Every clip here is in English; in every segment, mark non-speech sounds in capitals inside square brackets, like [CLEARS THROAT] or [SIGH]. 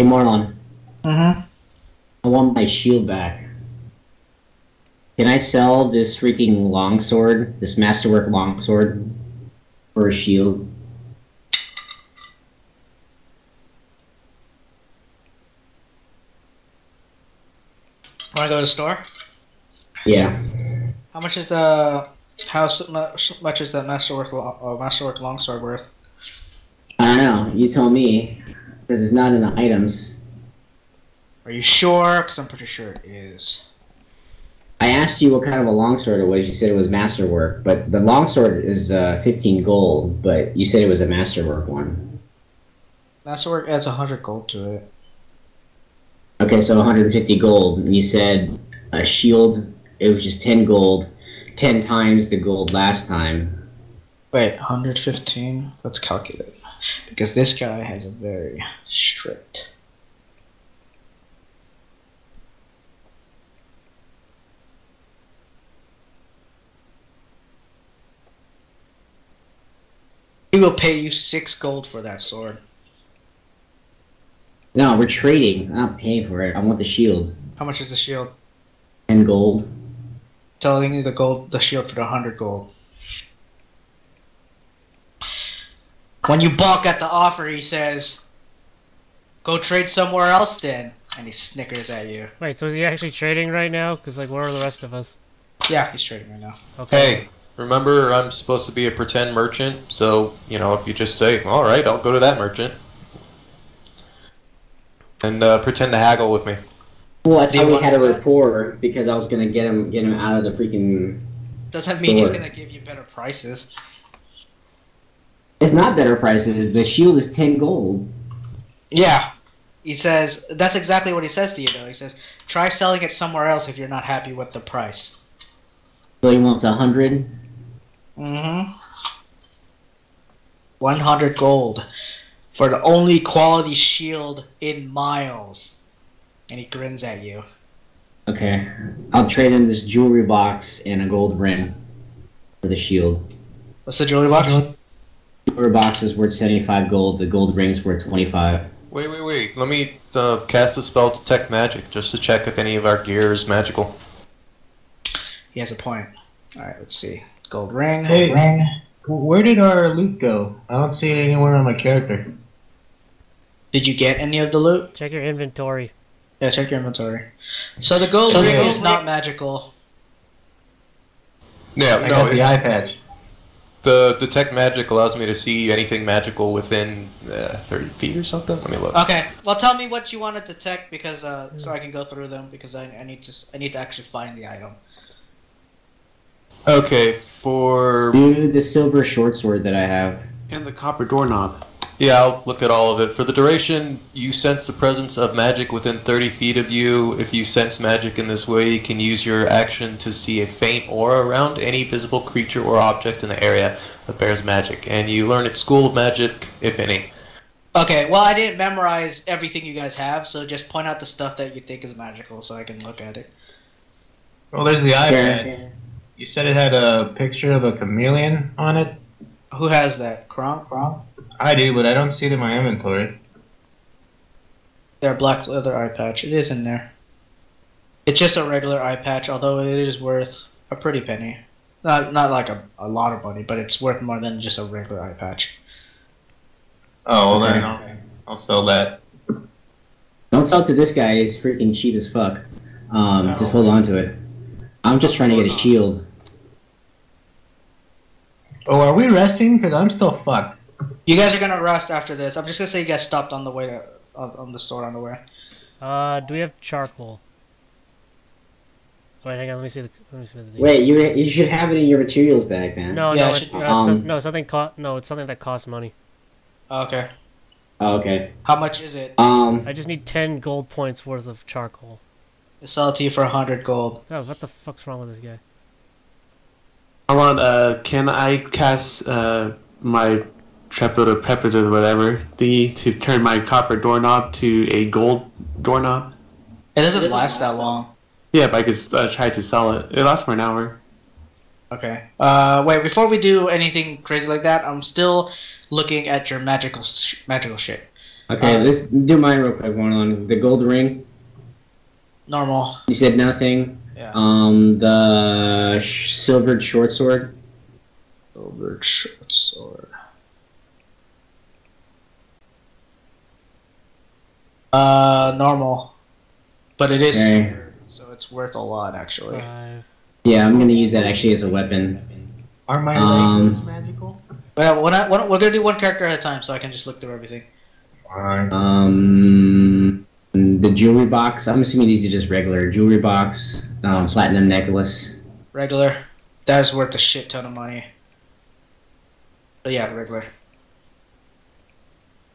Hey Marlon, Mm-hmm. I want my shield back. Can I sell this freaking longsword, this masterwork longsword, for a shield? Want to go to the store? Yeah. How much is the how much, much is that masterwork lo- uh, masterwork longsword worth? I don't know. You tell me. Because it's not in the items. Are you sure? Because I'm pretty sure it is. I asked you what kind of a longsword it was. You said it was masterwork, but the longsword is uh, 15 gold. But you said it was a masterwork one. Masterwork adds 100 gold to it. Okay, so 150 gold. And you said a shield. It was just 10 gold, 10 times the gold last time. Wait, 115? Let's calculate. Because this guy has a very strict. He will pay you six gold for that sword. No, we're trading. I'm not paying for it. I want the shield. How much is the shield? 10 gold. Selling you the gold, the shield for the hundred gold. When you balk at the offer, he says, "Go trade somewhere else, then." And he snickers at you. Wait, so is he actually trading right now? Because, like, where are the rest of us? Yeah, he's trading right now. Okay. Hey, remember I'm supposed to be a pretend merchant, so, you know, if you just say, alright, I'll go to that merchant. And uh, pretend to haggle with me. Well, I thought we had a that? rapport because I was gonna get him get him out of the freaking. Doesn't mean he's gonna give you better prices. It's not better prices. The shield is ten gold. Yeah. He says that's exactly what he says to you though. He says, "Try selling it somewhere else if you're not happy with the price." So he wants a hundred. Mm-hmm. 100 gold for the only quality shield in miles. And he grins at you. Okay, I'll trade him this jewelry box and a gold ring for the shield. What's the jewelry box? Jewelry box is worth seventy-five gold. The gold ring's worth twenty-five. Wait, wait, wait. Let me uh, cast the spell to Detect Magic, just to check if any of our gear is magical. He has a point. Alright, let's see. Gold ring. Hey. Ring. Where did our loot go? I don't see it anywhere on my character. Did you get any of the loot? Check your inventory. Yeah, check your inventory. So the gold So the ring gold is ring- not magical. Yeah, I no, got the it- eye patch. The Detect Magic allows me to see anything magical within uh, 30 feet or something. Let me look. Okay. Well, tell me what you want to detect because uh, so I can go through them because I, I need to s- I need to actually find the item. Okay, for Dude, the silver short sword that I have. And the copper doorknob. Yeah, I'll look at all of it. For the duration, you sense the presence of magic within 30 feet of you. If you sense magic in this way, you can use your action to see a faint aura around any visible creature or object in the area that bears magic. And you learn its school of magic, if any. Okay. Well, I didn't memorize everything you guys have, so just point out the stuff that you think is magical so I can look at it. Well, there's the eye Yeah. patch. You said it had a picture of a chameleon on it? Who has that? Kronk? Kronk? I do, but I don't see it in my inventory. Their black leather eye patch. It is in there. It's just a regular eye patch, although it is worth a pretty penny. Not not like a, a lot of money, but it's worth more than just a regular eye patch. Oh, well Okay. then I'll, I'll sell that. Don't sell to this guy. He's freaking cheap as fuck. Um, No. just hold on to it. I'm just trying to get a shield. Oh, are we resting? Because I'm still fucked. You guys are gonna rest after this. I'm just gonna say you guys stopped on the way to on, on the store on the way. Uh, do we have charcoal? Wait, hang on. Let me see the. Let me see the. Wait, you you should have it in your materials bag, man. No, Yeah, no, it it, should be. uh, so- Um, no, something co- No, it's something that costs money. Okay. Oh, okay. How much is it? Um, I just need ten gold points worth of charcoal. I sell it to you for a hundred gold. Oh, what the fuck's wrong with this guy? I want, uh, can I cast, uh, my Trepid or Pepid or whatever thingy to turn my copper doorknob to a gold doorknob? It doesn't last that long. Yeah, but I could uh, try to sell it. It lasts for an hour. Okay. Uh, wait. Before we do anything crazy like that, I'm still looking at your magical sh- magical shit. Okay, Uh, let's do mine real quick. One on the gold ring. Normal. You said nothing. Yeah. Um, the sh- silvered short sword. Silvered short sword. Uh, normal. But it is Okay. silver, so it's worth a lot actually. Five. Yeah, I'm gonna use that actually as a weapon. Are my Um, Legos magical? But when I, when, we're gonna do one character at a time, so I can just look through everything. Fine. Um, the jewelry box. I'm assuming these are just regular jewelry box. Um, platinum necklace. Regular. That is worth a shit ton of money. But yeah, regular.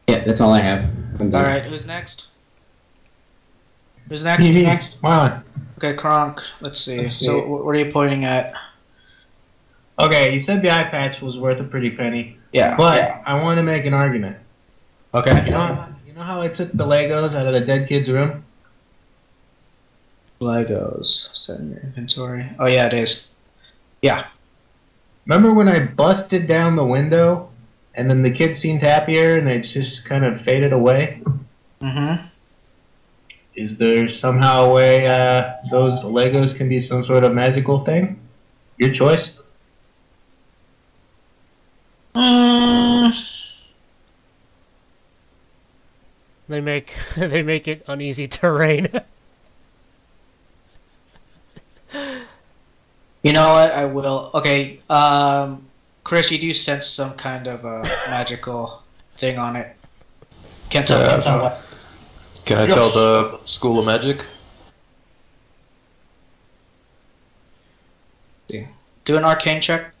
Yeah, that's all I have. Alright, who's next? Who's next? next. Come on. Okay, Kronk. Let's see. Let's So, see. wh- what are you pointing at? Okay, you said the eye patch was worth a pretty penny, Yeah. but I want to make an argument. Okay. You Okay. know, you know how I took the Legos out of the dead kid's room? Legos. Set in your inventory. Oh, yeah, it is. Yeah. Remember when I busted down the window, and then the kid seemed happier, and it just kind of faded away? Mm hmm. Is there somehow a way uh, those Legos can be some sort of magical thing? Your choice. Mm, They make [LAUGHS] they make it uneasy terrain. [LAUGHS] you know what? I will. Okay. Um, Chris, you do sense some kind of uh, [LAUGHS] magical thing on it. Can't tell. Uh, can't tell what. Can I tell the School of Magic? Do an arcane check.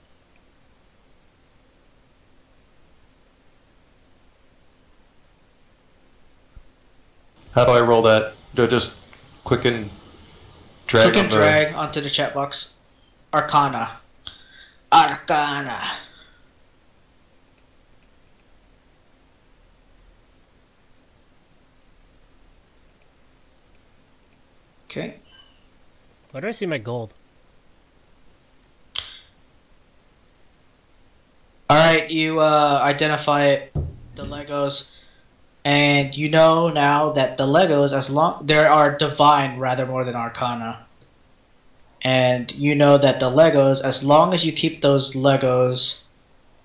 How do I roll that? Do I just click and drag? Click on and drag onto the chat box. Arcana. Arcana. Okay. Where do I see my gold? All right, you uh, identify the Legos, and you know now that the Legos, as long there are divine rather more than Arcana, and you know that the Legos, as long as you keep those Legos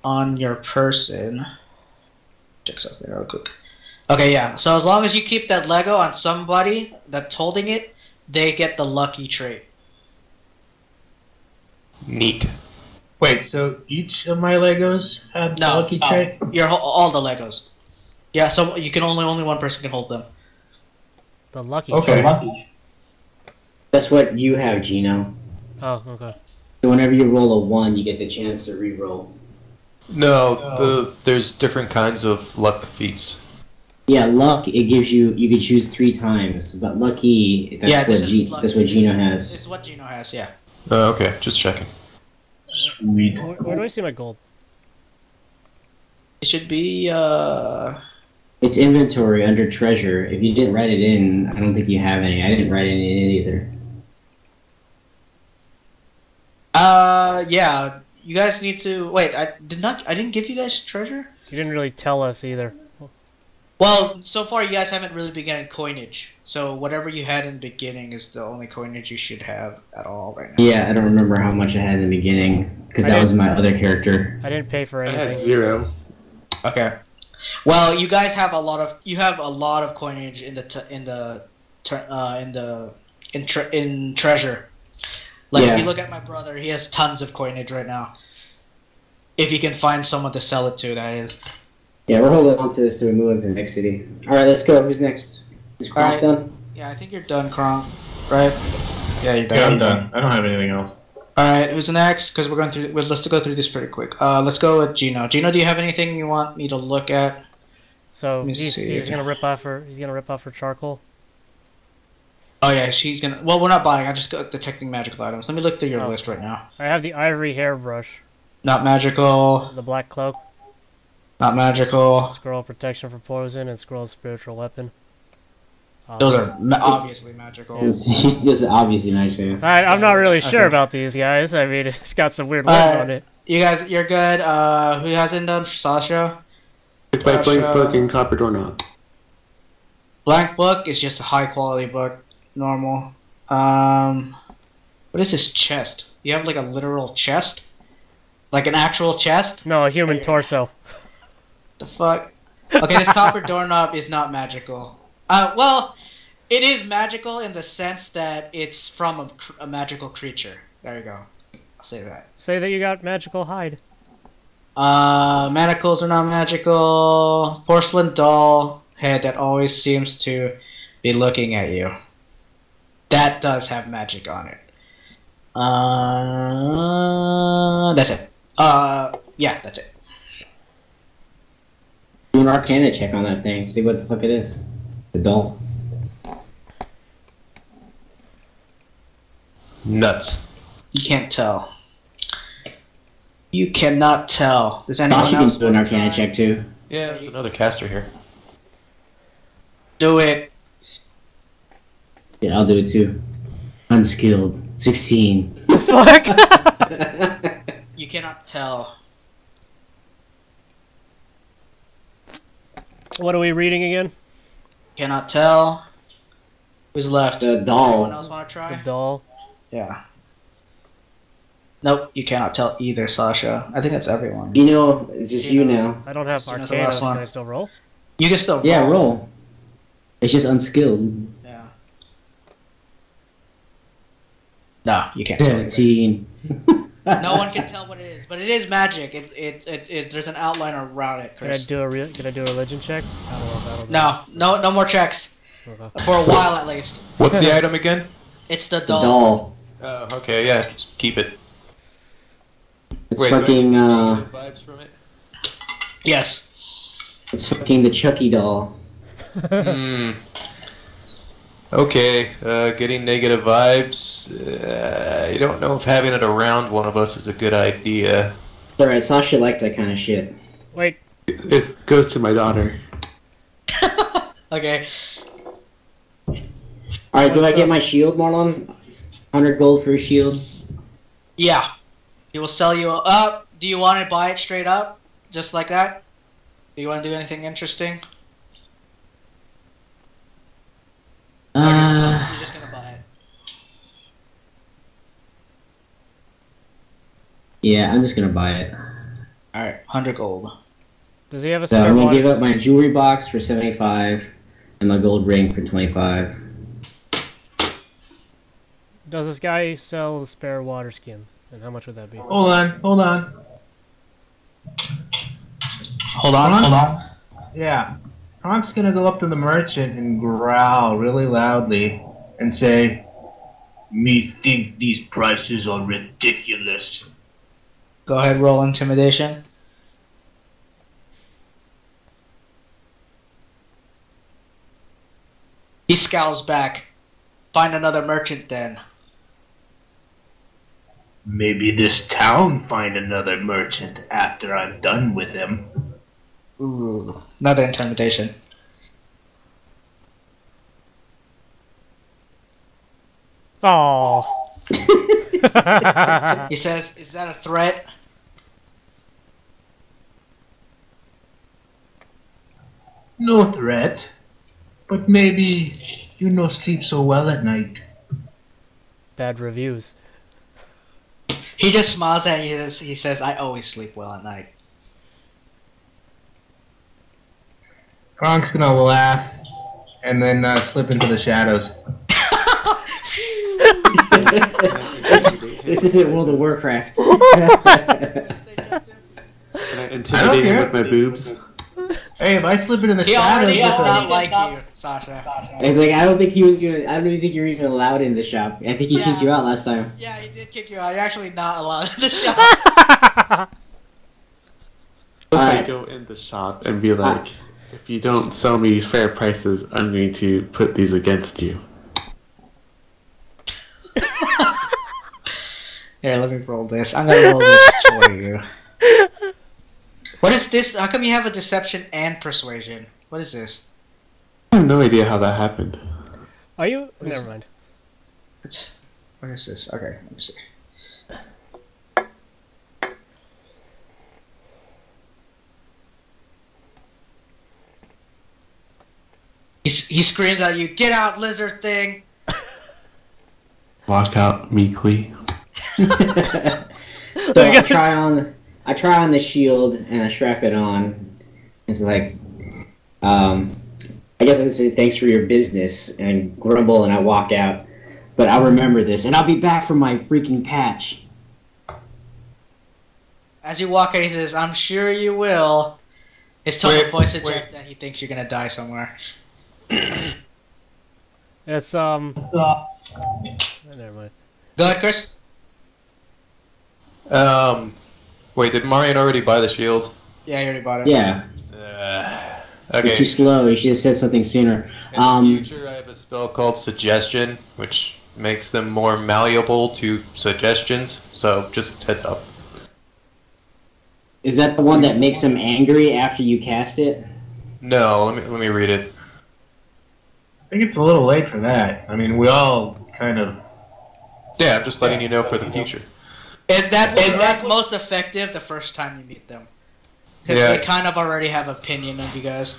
on your person, check something real quick. Okay, yeah. So as long as you keep that Lego on somebody that's holding it, they get the lucky trait. Neat. Wait, so each of my Legos have No, lucky no. trait? Your all the Legos. Yeah, so you can only only one person can hold them. The lucky. Okay. trait. That's what you have, Gino. Oh, okay. So whenever you roll a one, you get the chance to re-roll. No, the there's different kinds of luck feats. Yeah, luck. It gives you you could choose three times, but lucky. That's yeah, what this is G, luck- that's what Gino has. It's what Gino has, yeah. Uh, okay, just checking. Sweet. Where, where do I see my gold? It should be uh It's inventory under treasure. If you didn't write it in, I don't think you have any. I didn't write any in either. Uh yeah. You guys need to wait, I did not I didn't give you guys treasure? You didn't really tell us either. Well, so far you guys haven't really begun coinage. So whatever you had in the beginning is the only coinage you should have at all right now. Yeah, I don't remember how much I had in the beginning because that was my other character. I didn't pay for anything. I had zero. Okay. Well, you guys have a lot of you have a lot of coinage in the t- in the tre- uh, in the in tre- in treasure. Like Yeah. if you look at my brother, he has tons of coinage right now. If he can find someone to sell it to, that is. Yeah, we're holding on to this till we move on to the next city. All right, let's go. Who's next? Is Kronk All done? Yeah, I think you're done, Kronk. Right? Yeah, you're done. Yeah, I'm done. I don't have anything else. All right, who's next? Because we're going through. Well, let's go through this pretty quick. Uh, let's go with Gino. Gino, do you have anything you want me to look at? So he's, see. he's gonna rip off her. he's gonna rip off for charcoal. Oh yeah, she's gonna. Well, we're not buying. I just got detecting magical items. Let me look through your Oh. list right now. I have the ivory hairbrush, Not magical. the black cloak, Not magical. scroll protection for poison, and scroll spiritual weapon. Those are ma- obviously magical. [LAUGHS] this is obviously nice, man. I, I'm not really sure Okay. about these guys. I mean, [LAUGHS] it's got some weird Uh, on it. You guys, you're good. Uh, who hasn't done Sasha? It's by Gosh, Blank Book and Copper Doorknob. Blank book is just a high quality book, normal. Um, what is this chest? You have like a literal chest, like an actual chest. No, a human torso. The fuck? Okay, this copper [LAUGHS] doorknob is not magical. Uh, well, it is magical in the sense that it's from a, a magical creature. There you go. I'll say that. Say that you got magical hide. Uh, manacles are not magical. Porcelain doll head that always seems to be looking at you. That does have magic on it. Uh, that's it. Uh, yeah, that's it. Do an Arcana check on that thing. See what the fuck it is. The doll. Nuts. You can't tell. You cannot tell. Does anyone Sasha else can do an wanna Arcana check too. Yeah, there's another caster here. Do it. Yeah, I'll do it too. Unskilled. 16. The Fuck! [LAUGHS] You cannot tell. what are we reading again? Cannot tell. Who's left? the Anyone else want to try? The doll. Yeah. Nope, you cannot tell either, Sasha. I think that's everyone. You know, it's just you now. I don't have Soon as Arcana. Can. I still roll? You can still roll. Yeah, roll. It's just unskilled. No, you can't tell. either. 17. [LAUGHS] No one can tell what it is, but it is magic. It, it, it, it there's an outline around it, Can I do a re- can I do a religion check? I don't know if No, no, no more checks for a while at least. What's the item again? It's the The doll. doll. Oh, okay, yeah, just keep it. It's Wait, do I fucking, uh, vibes from it? Yes. it's fucking the Chucky doll. Hmm. Okay, uh, getting negative vibes. Uh, I don't know if having it around one of us is a good idea. Alright, Sasha liked that kind of shit. Wait, It goes to my daughter. [LAUGHS] Okay. Alright, do I get my shield, Marlon? 100 gold for a shield? Yeah. He will sell you up. Do you want to buy it straight up, just like that? Do you want to do anything interesting? Or just, Uh, you're just gonna buy it. Yeah, I'm just gonna buy it. All right, hundred gold. does he have a So spare I'm gonna give up my jewelry box for 75 and my gold ring for 25. Does this guy sell the spare water skin? And how much would that be? Hold on, hold on. Hold on, hold on. Yeah. Kronk's gonna go up to the merchant and growl really loudly and say, Me think these prices are ridiculous. Go ahead, roll intimidation. He scowls back. Find another merchant then. Maybe this town find another merchant after I'm done with him. Ooh, another intimidation. Oh. [LAUGHS] He says, "Is that a threat?" No threat. But maybe you no sleep so well at night. Bad reviews. He just smiles at you. and He says, "I always sleep well at night." Kronk's gonna laugh and then uh, slip into the shadows. This isn't World of Warcraft. Can I intimidate him care. with my boobs? Hey, am I slipping in the He shadows, already does not like you, Sasha. It's like I don't think he was gonna. I don't even think you were even allowed in the shop. I think he Yeah. kicked you out last time. Yeah, he did kick you out. You're actually not allowed in the [LAUGHS] shop. If I go in the shop and be like, if you don't sell me fair prices, I'm going to put these against you. [LAUGHS] Here, let me roll this. I'm gonna roll this for you. What is this? How come you have a deception and persuasion? What is this? I have no idea how that happened. Are you? What is Never mind. What, what is this? Okay, let me see. He, he screams at you, "Get out, lizard thing!" Walk out meekly. [LAUGHS] so I [LAUGHS] try on I try on the shield and I strap it on. It's like, um, I guess I say thanks for your business and grumble and I walk out. But I'll remember this and I'll be back for my freaking patch. As you walk out, he says, "I'm sure you will." His tone of voice suggests that he thinks you're gonna die somewhere. [COUGHS] It's um. So, never mind. Go ahead, Chris. Um, wait, did Marion already buy the shield? Yeah, you already bought it. Yeah, Uh, you're okay. too slow. You should have said something sooner. In Um, the future, I have a spell called Suggestion, which makes them more malleable to suggestions. So just heads up. is that the one that makes them angry after you cast it? No, let me let me read it. I think it's a little late for that. I mean, we all kind of. Yeah, I'm just letting you know for the future. Is that is that most effective the first time you meet them? Because Yeah. they kind of already have opinion of you guys.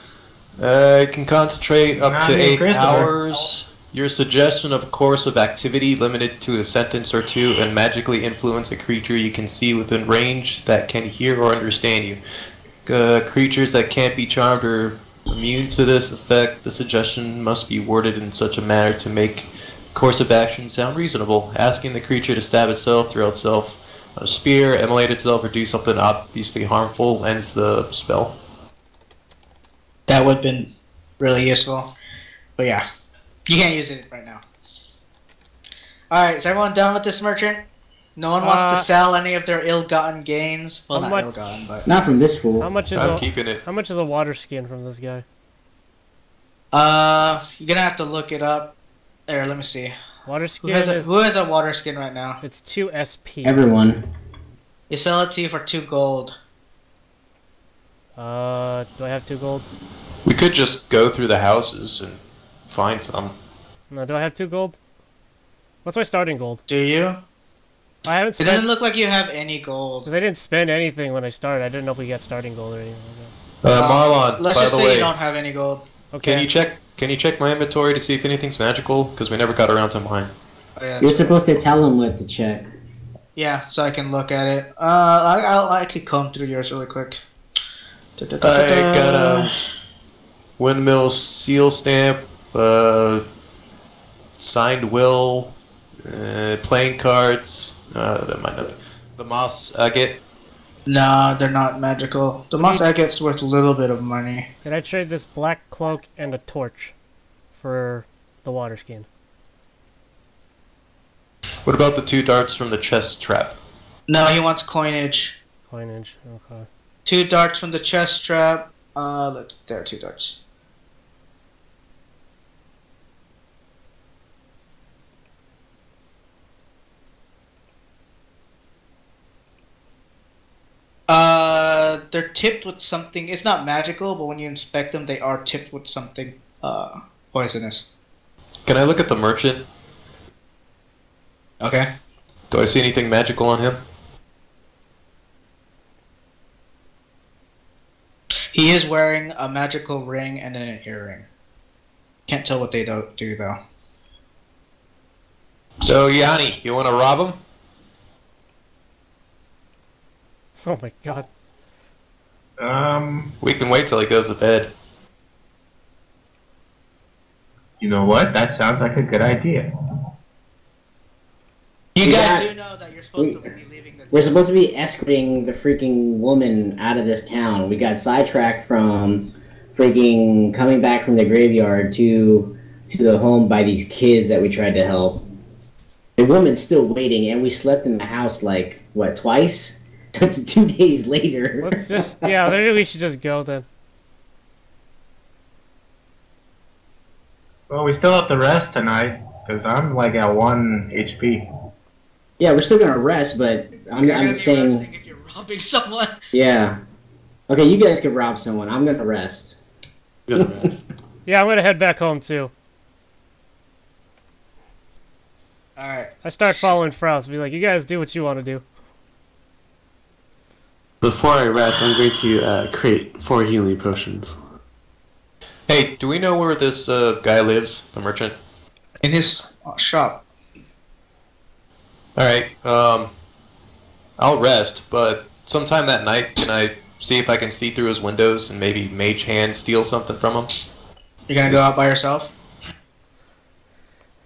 Uh, it can concentrate up Not to eight Chris, hours. Your suggestion of a course of activity limited to a sentence or two and magically influence a creature you can see within range that can hear or understand you. Uh, creatures that can't be charmed or immune to this effect, the suggestion must be worded in such a manner to make course of action sound reasonable. Asking the creature to stab itself, throw itself a spear, immolate itself, or do something obviously harmful ends the spell. That would have been really useful. But yeah, you can't use it right now. Alright, is everyone done with this merchant? No one wants Uh, to sell any of their ill-gotten gains. Well, not ill-gotten, but Not from this fool. How much is I'm a keeping it. how much is a water skin from this guy? uh, you're gonna have to look it up. There, let me see. Water Who skin has a, is who has a water skin right now? it's two SP. Everyone. You sell it to you for two gold. Uh, do I have two gold? We could just go through the houses and find some. No, do I have two gold? What's my starting gold? Do you? I haven't It doesn't look like you have any gold. because I didn't spend anything when I started. I didn't know if we got starting gold or anything like Uh, Marlon, Let's by just the say way, you don't have any gold. Okay. can you check? Can you check my inventory to see if anything's magical? Because we never got around to mine. Oh, yeah, You're supposed to tell him what to check. Yeah, so I can look at it. Uh, I I'll, I could comb through yours really quick. I got a windmill seal stamp, uh, signed will, uh, playing cards. Uh, that might not. Be. The moss agate. No, they're not magical. The moss agate's worth a little bit of money. Can I trade this black cloak and a torch for the water skin? What about the two darts from the chest trap? No, he wants coinage. Coinage. Okay. Two darts from the chest trap. Uh, look, there are two darts. Uh, they're tipped with something. It's not magical, but when you inspect them, they are tipped with something uh poisonous. Can I look at the merchant? Okay. Do I see anything magical on him? He is wearing a magical ring and then an earring. Can't tell what they do, do though. So Yanni, you want to rob him? [LAUGHS] Oh my god. Um, We can wait till he goes to bed. you know what? That sounds like a good idea. You We guys got- do know that you're supposed we- to be leaving the. We're supposed to be escorting the freaking woman out of this town. We got sidetracked from freaking coming back from the graveyard to to the home by these kids that we tried to help. The woman's still waiting, and we slept in the house like what twice? [LAUGHS] That's two days later. Let's just yeah. Maybe we should just go then. Well, we still have to rest tonight because I'm like at one HP. yeah, we're still gonna rest, but I'm, You're I'm gonna saying resting if you're robbing someone. [LAUGHS] yeah. Okay, you guys can rob someone. I'm gonna rest. Good rest. [LAUGHS] Yeah, I'm gonna head back home too. All right. I start following Frost. Be like, you guys do what you want to do. Before I rest, I'm going to uh, create four healing potions. Hey, do we know where this uh, guy lives, the merchant? In his uh, shop. All right. Um, I'll rest, but sometime that night, can I see if I can see through his windows and maybe mage hand steal something from him? You're gonna go out by yourself?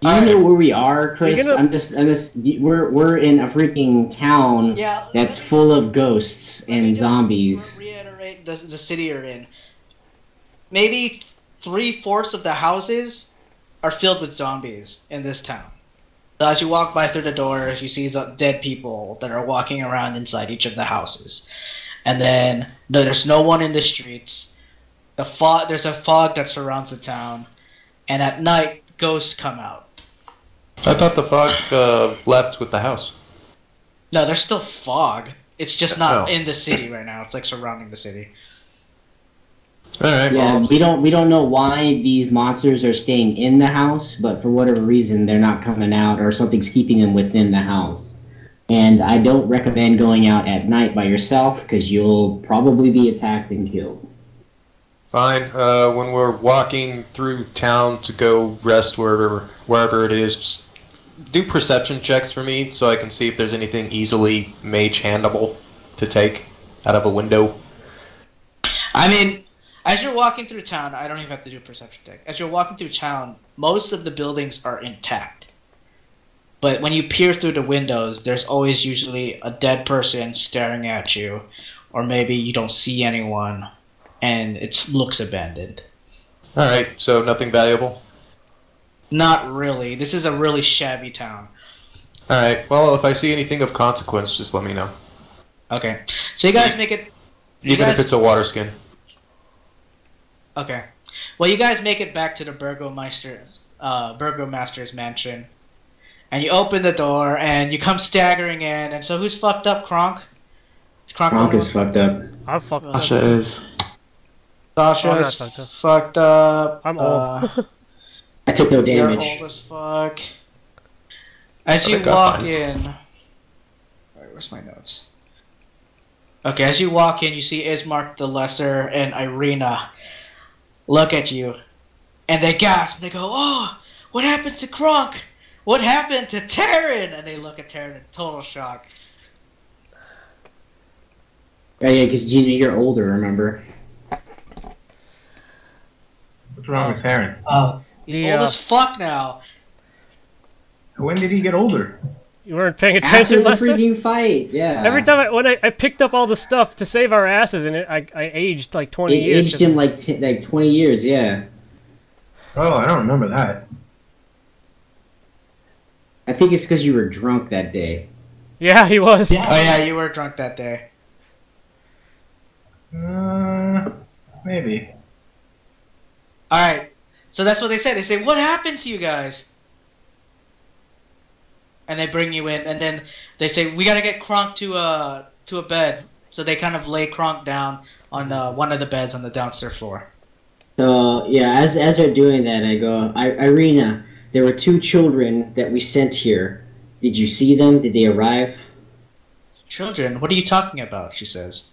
Do you know where we are, Chris? Gonna- I'm just, I'm just. We're we're in a freaking town Yeah. that's full of ghosts and zombies. re- Reiterate the, the city you're in. Maybe three fourths of the houses are filled with zombies in this town. So as you walk by through the doors, you see dead people that are walking around inside each of the houses, and then no, there's no one in the streets. The fog, there's a fog that surrounds the town, and at night ghosts come out. I thought the fog uh, left with the house. No, there's still fog. It's just not Oh. in the city right now. It's like surrounding the city. All right. Yeah, well, we don't we don't know why these monsters are staying in the house, but for whatever reason they're not coming out, or something's keeping them within the house. And I don't recommend going out at night by yourself because you'll probably be attacked and killed. Fine. Uh, when we're walking through town to go rest wherever wherever it is, just do perception checks for me so I can see if there's anything easily mage handable to take out of a window. I mean, as you're walking through town, I don't even have to do a perception check. As you're walking through town, most of the buildings are intact. But when you peer through the windows, there's always usually a dead person staring at you, or maybe you don't see anyone, and it looks abandoned. All right. So nothing valuable. Not really. This is a really shabby town. All right. Well, if I see anything of consequence, just let me know. Okay, so you guys make it. Even guys, if it's a water skin. Okay. Well, you guys make it back to the Burgomaster's, uh, Burgomaster's mansion. And you open the door, and you come staggering in. And so who's fucked up, Kronk? Is Kronk, Kronk is fucked up. I'm fucked up. Asha is. Sasha I'm is fucked up. fucked up. I'm Uh, old. [LAUGHS] I took no You're damage. old as fuck. As I you walk fine. in, Alright, where's my notes? Okay, as you walk in, you see Ismark the Lesser and Ireena look at you, and they gasp. They go, "Oh, what happened to Kronk? What happened to Terran?" And they look at Terran in total shock. Oh yeah, because Gina, you're older. Remember? What's wrong with Taryn? He's The, old uh, as fuck now. When did he get older? You weren't paying After attention the last time? freaking fight, yeah. Every time I, when I, I picked up all the stuff to save our asses and it, I, I aged like 20 it years. aged 'cause- him like t- like twenty years. Yeah, Oh, I don't remember that. I think it's because you were drunk that day. Yeah, he was. Yeah. Oh yeah, you were drunk that day. Uh, maybe. All right. So that's what they say. They say, "What happened to you guys?" And they bring you in, and then they say, "We gotta get Kronk to a to a bed." So they kind of lay Kronk down on uh, one of the beds on the downstairs floor. So yeah, as as they're doing that, I go, I- Ireena, there were two children that we sent here. Did you see them? Did they arrive? Children, what are you talking about? She says.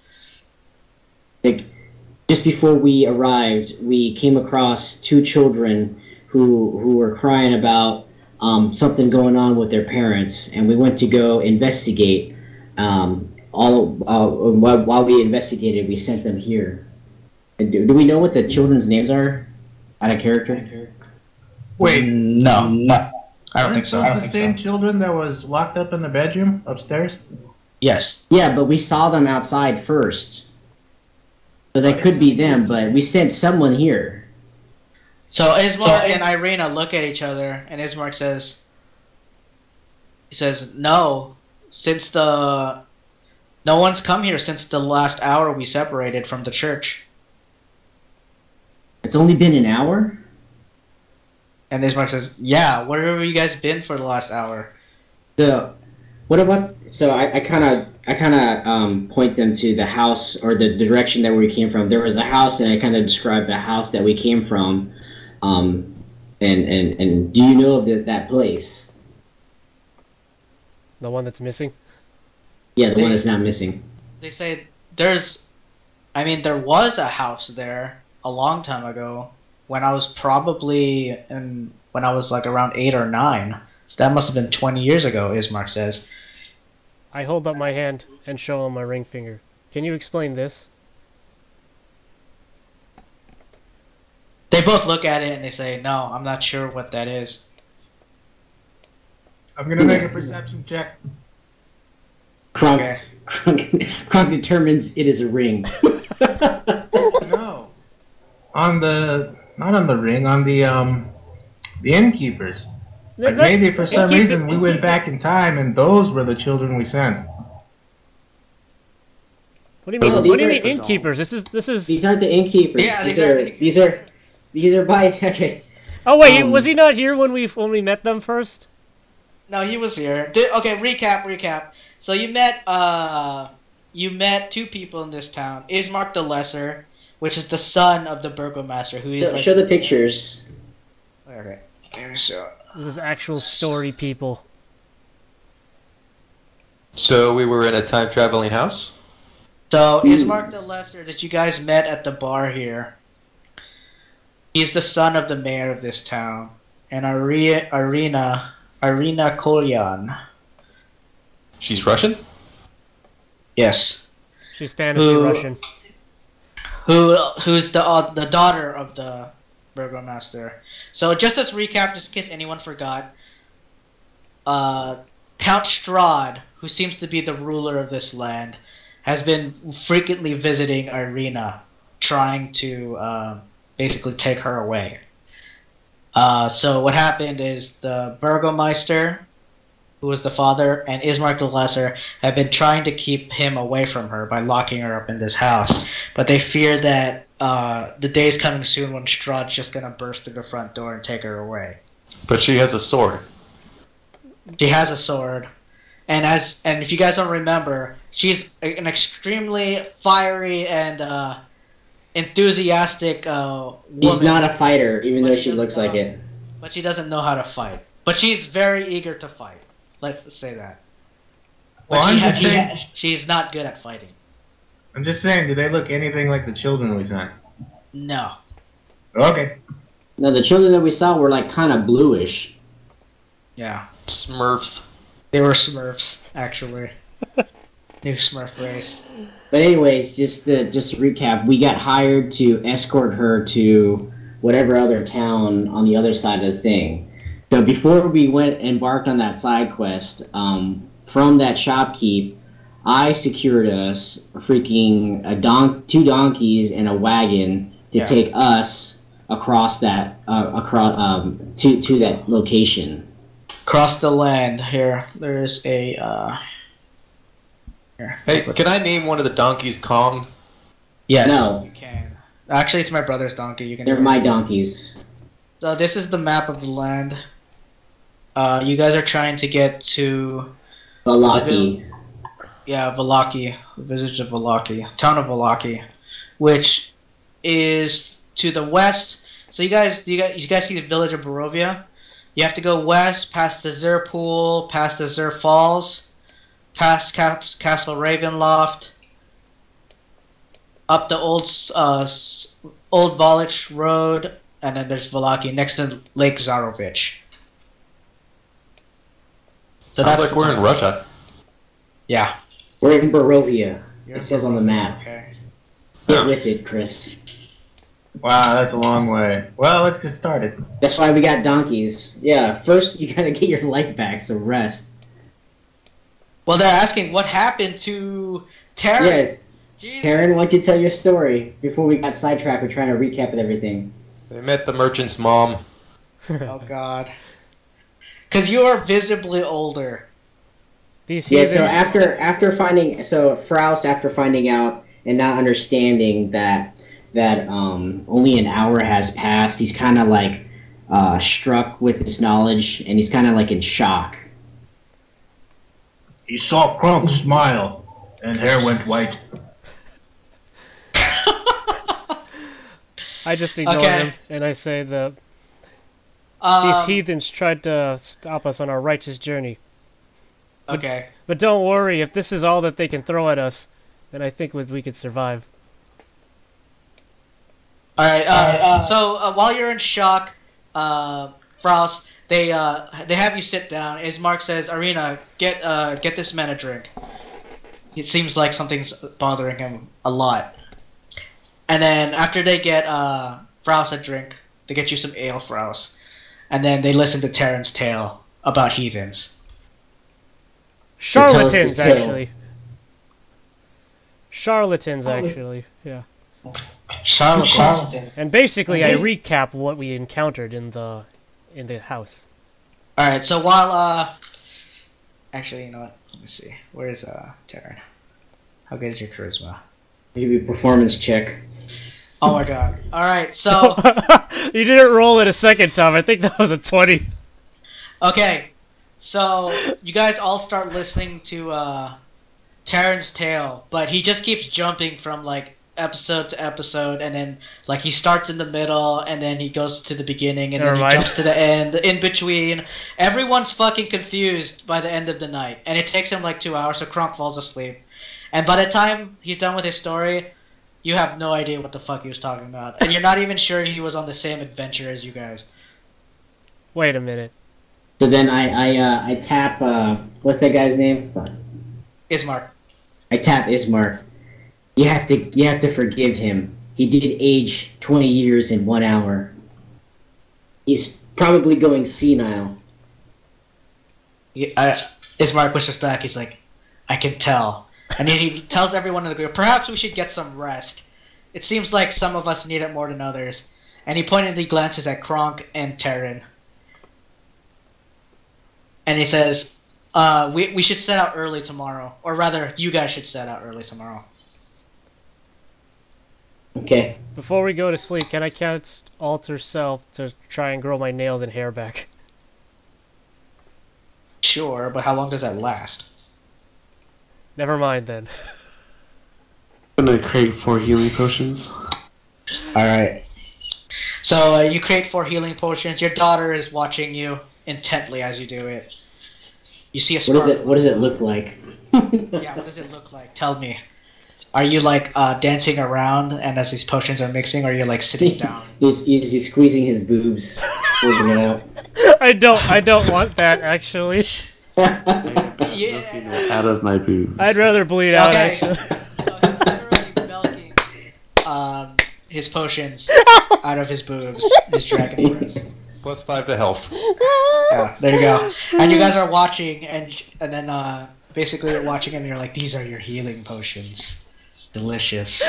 Just before we arrived, we came across two children who who were crying about um, something going on with their parents, and we went to go investigate. Um, all uh, while, while we investigated, we sent them here. And Do, do we know what the children's names are? Out of character. Wait, no, no. I don't aren't think so. I don't the think same so. children that was locked up in the bedroom upstairs? Yes. Yeah, but we saw them outside first. So that could be them, but we sent someone here. So Ismark and Ireena look at each other, and Ismark says, "He says no, since the no one's come here since the last hour we separated from the church." It's only been an hour? And Ismark says, "Yeah, where have you guys been for the last hour?" So, what about? So I kind of, I kind of um, point them to the house or the direction that we came from. There was a house, and I kind of described the house that we came from. Um, and and and do you know that that place? The one that's missing. Yeah, the one that's not missing. They say there's, I mean, there was a house there a long time ago. when I was probably in when I was like around eight or nine. So that must have been 20 years ago, Ismark says. I hold up my hand and show him my ring finger. Can you explain this? They both look at it and they say, "No, I'm not sure what that is." I'm gonna make a perception check. Krunk, Okay. Krunk, Krunk [LAUGHS] determines it is a ring. [LAUGHS] no. On the not on the ring, on the um the innkeepers. Like maybe for some reason we went back in time and those were the children we sent. What do you mean? Oh, what do you mean innkeepers? This is this is. These aren't the innkeepers. Yeah, these, these are, aren't these are these are by [LAUGHS] okay. Oh wait, um, was he not here when we when we met them first? No, he was here. Di- okay, recap, recap. So you met uh you met two people in this town. Ismark the Lesser, which is the son of the burgomaster, who is Show, like show the pictures. Okay. Let me show. This is actual story people. So we were in a time traveling house. So Ismark the Lesser that you guys met at the bar here. He's the son of the mayor of this town, and Ari- Arena Arena Kolyan. She's Russian. Yes. She's fantasy Who- Russian. who who's the uh, the daughter of the burgomaster. So just as recap, just in case anyone forgot, uh, Count Strahd, who seems to be the ruler of this land, has been frequently visiting Ireena, trying to uh, basically take her away. Uh, so what happened is the burgomeister, who was the father, and Ismark the Lesser have been trying to keep him away from her by locking her up in this house but they fear that uh, the day is coming soon when Strahd's just gonna burst through the front door and take her away. But she has a sword. She has a sword, and as and if you guys don't remember, she's an extremely fiery and uh, enthusiastic uh, woman. She's not a fighter, even But though she she doesn't looks like it. but she doesn't know how to fight. But she's very eager to fight. Let's say that. But Well, she I'm ha- just she she's not good at fighting. I'm just saying, do they look anything like the children we saw? No. Okay. No, the children that we saw were like kind of bluish. Yeah. Smurfs. They were Smurfs, actually. [LAUGHS] New Smurf race. But anyways, just to just to recap, we got hired to escort her to whatever other town on the other side of the thing. So before we went embarked on that side quest, um, from that shopkeep, I secured us a freaking a don- two donkeys and a wagon to Yeah. take us across that uh, across um, to to that location. Across the land here, there's a uh here. Hey, can I name one of the donkeys Kong? Yes. No. You can. Actually it's my brother's donkey, you can They're my donkeys. So this is the map of the land. Uh you guys are trying to get to Vallaki. Yeah, Vallaki, the village of Vallaki, town of Vallaki, which is to the west. So you guys, you guys, you guys see the village of Barovia. You have to go west, past the Tser Pool, past the Tser Falls, past Cas- Castle Ravenloft, up the old uh, old Svalich Road, and then there's Vallaki next to Lake Zarovich. So Sounds that's like we're in. Russia. Yeah. We're in Barovia. You're It says on the map. Okay. Get with it, Chris. Wow, that's a long way. Well, let's get started. That's why we got donkeys. Yeah, first you gotta get your life back, so rest. Well, they're asking what happened to Terran. Yes, Jesus. Karen, why don't you tell your story before we got sidetracked? We're trying to recap with everything. They met the merchant's mom. Oh God. [LAUGHS] Because you are visibly older. These Yeah, heathens. so after after finding so Fraus after finding out and not understanding that that um, only an hour has passed, he's kind of like uh, struck with his knowledge, and he's kind of like in shock. He saw Krunk smile, and hair went white. I just ignore Okay. him and I say that Um, these heathens tried to stop us on our righteous journey. Okay. But don't worry, if this is all that they can throw at us, then I think we we could survive. All right. Uh, so uh, while you're in shock, uh, Frost, they uh, they have you sit down. Ismark says, Ireena, get uh, get this man a drink. It seems like something's bothering him a lot. And then after they get uh, Frost a drink, they get you some ale, Frost. And then they listen to Terran's tale about heathens. Tell us his Charlatans, actually. Charlatans, actually. Yeah. Charlatans. And basically, I recap what we encountered in the in the house. All right. So while uh, actually, you know what? Let me see. Where's uh Terran? How good is your charisma? Give you a performance check. Oh my god. All right. So [LAUGHS] you didn't roll it a second time. I think that was a twenty. okay. So you guys all start listening to uh Terran's tale, but he just keeps jumping from like episode to episode and then like he starts in the middle and then he goes to the beginning and Never then mind. he jumps to the end in between everyone's fucking confused by the end of the night and it takes him like two hours so Kronk falls asleep and by the time he's done with his story you have no idea what the fuck he was talking about and you're not even sure he was on the same adventure as you guys Wait a minute. So then I I uh, I tap uh, what's that guy's name? Ismar. I tap Ismar. You have to you have to forgive him. He did age twenty years in one hour. He's probably going senile. He, I, Ismark pushes back. He's like, I can tell. And then he tells everyone in the group, perhaps we should get some rest. It seems like some of us need it more than others. And he pointedly glances at Kronk and Terran. And he says, uh, we, we should set out early tomorrow. Or rather, you guys should set out early tomorrow. Okay. Before we go to sleep, can I cast alter self to try and grow my nails and hair back? Sure, but how long does that last? Never mind then. [LAUGHS] I'm gonna create four healing potions. Alright. So uh, you create four healing potions. Your daughter is watching you intently as you do it. You see a What does it What does it look like? [LAUGHS] Yeah, what does it look like? Tell me. Are you like uh, dancing around and as these potions are mixing, or are you like sitting [LAUGHS] down? is, he's he's squeezing his boobs, squeezing it out. [LAUGHS] I don't. I don't want that actually. Yeah. Out of my boobs. I'd rather bleed out Okay. actually. So milking um, his potions out of his boobs, his dragon breath. Plus five to health. [LAUGHS] Yeah, there you go. And you guys are [LAUGHS] watching, and and then uh, basically you're watching, and you're like, "These are your healing potions, delicious."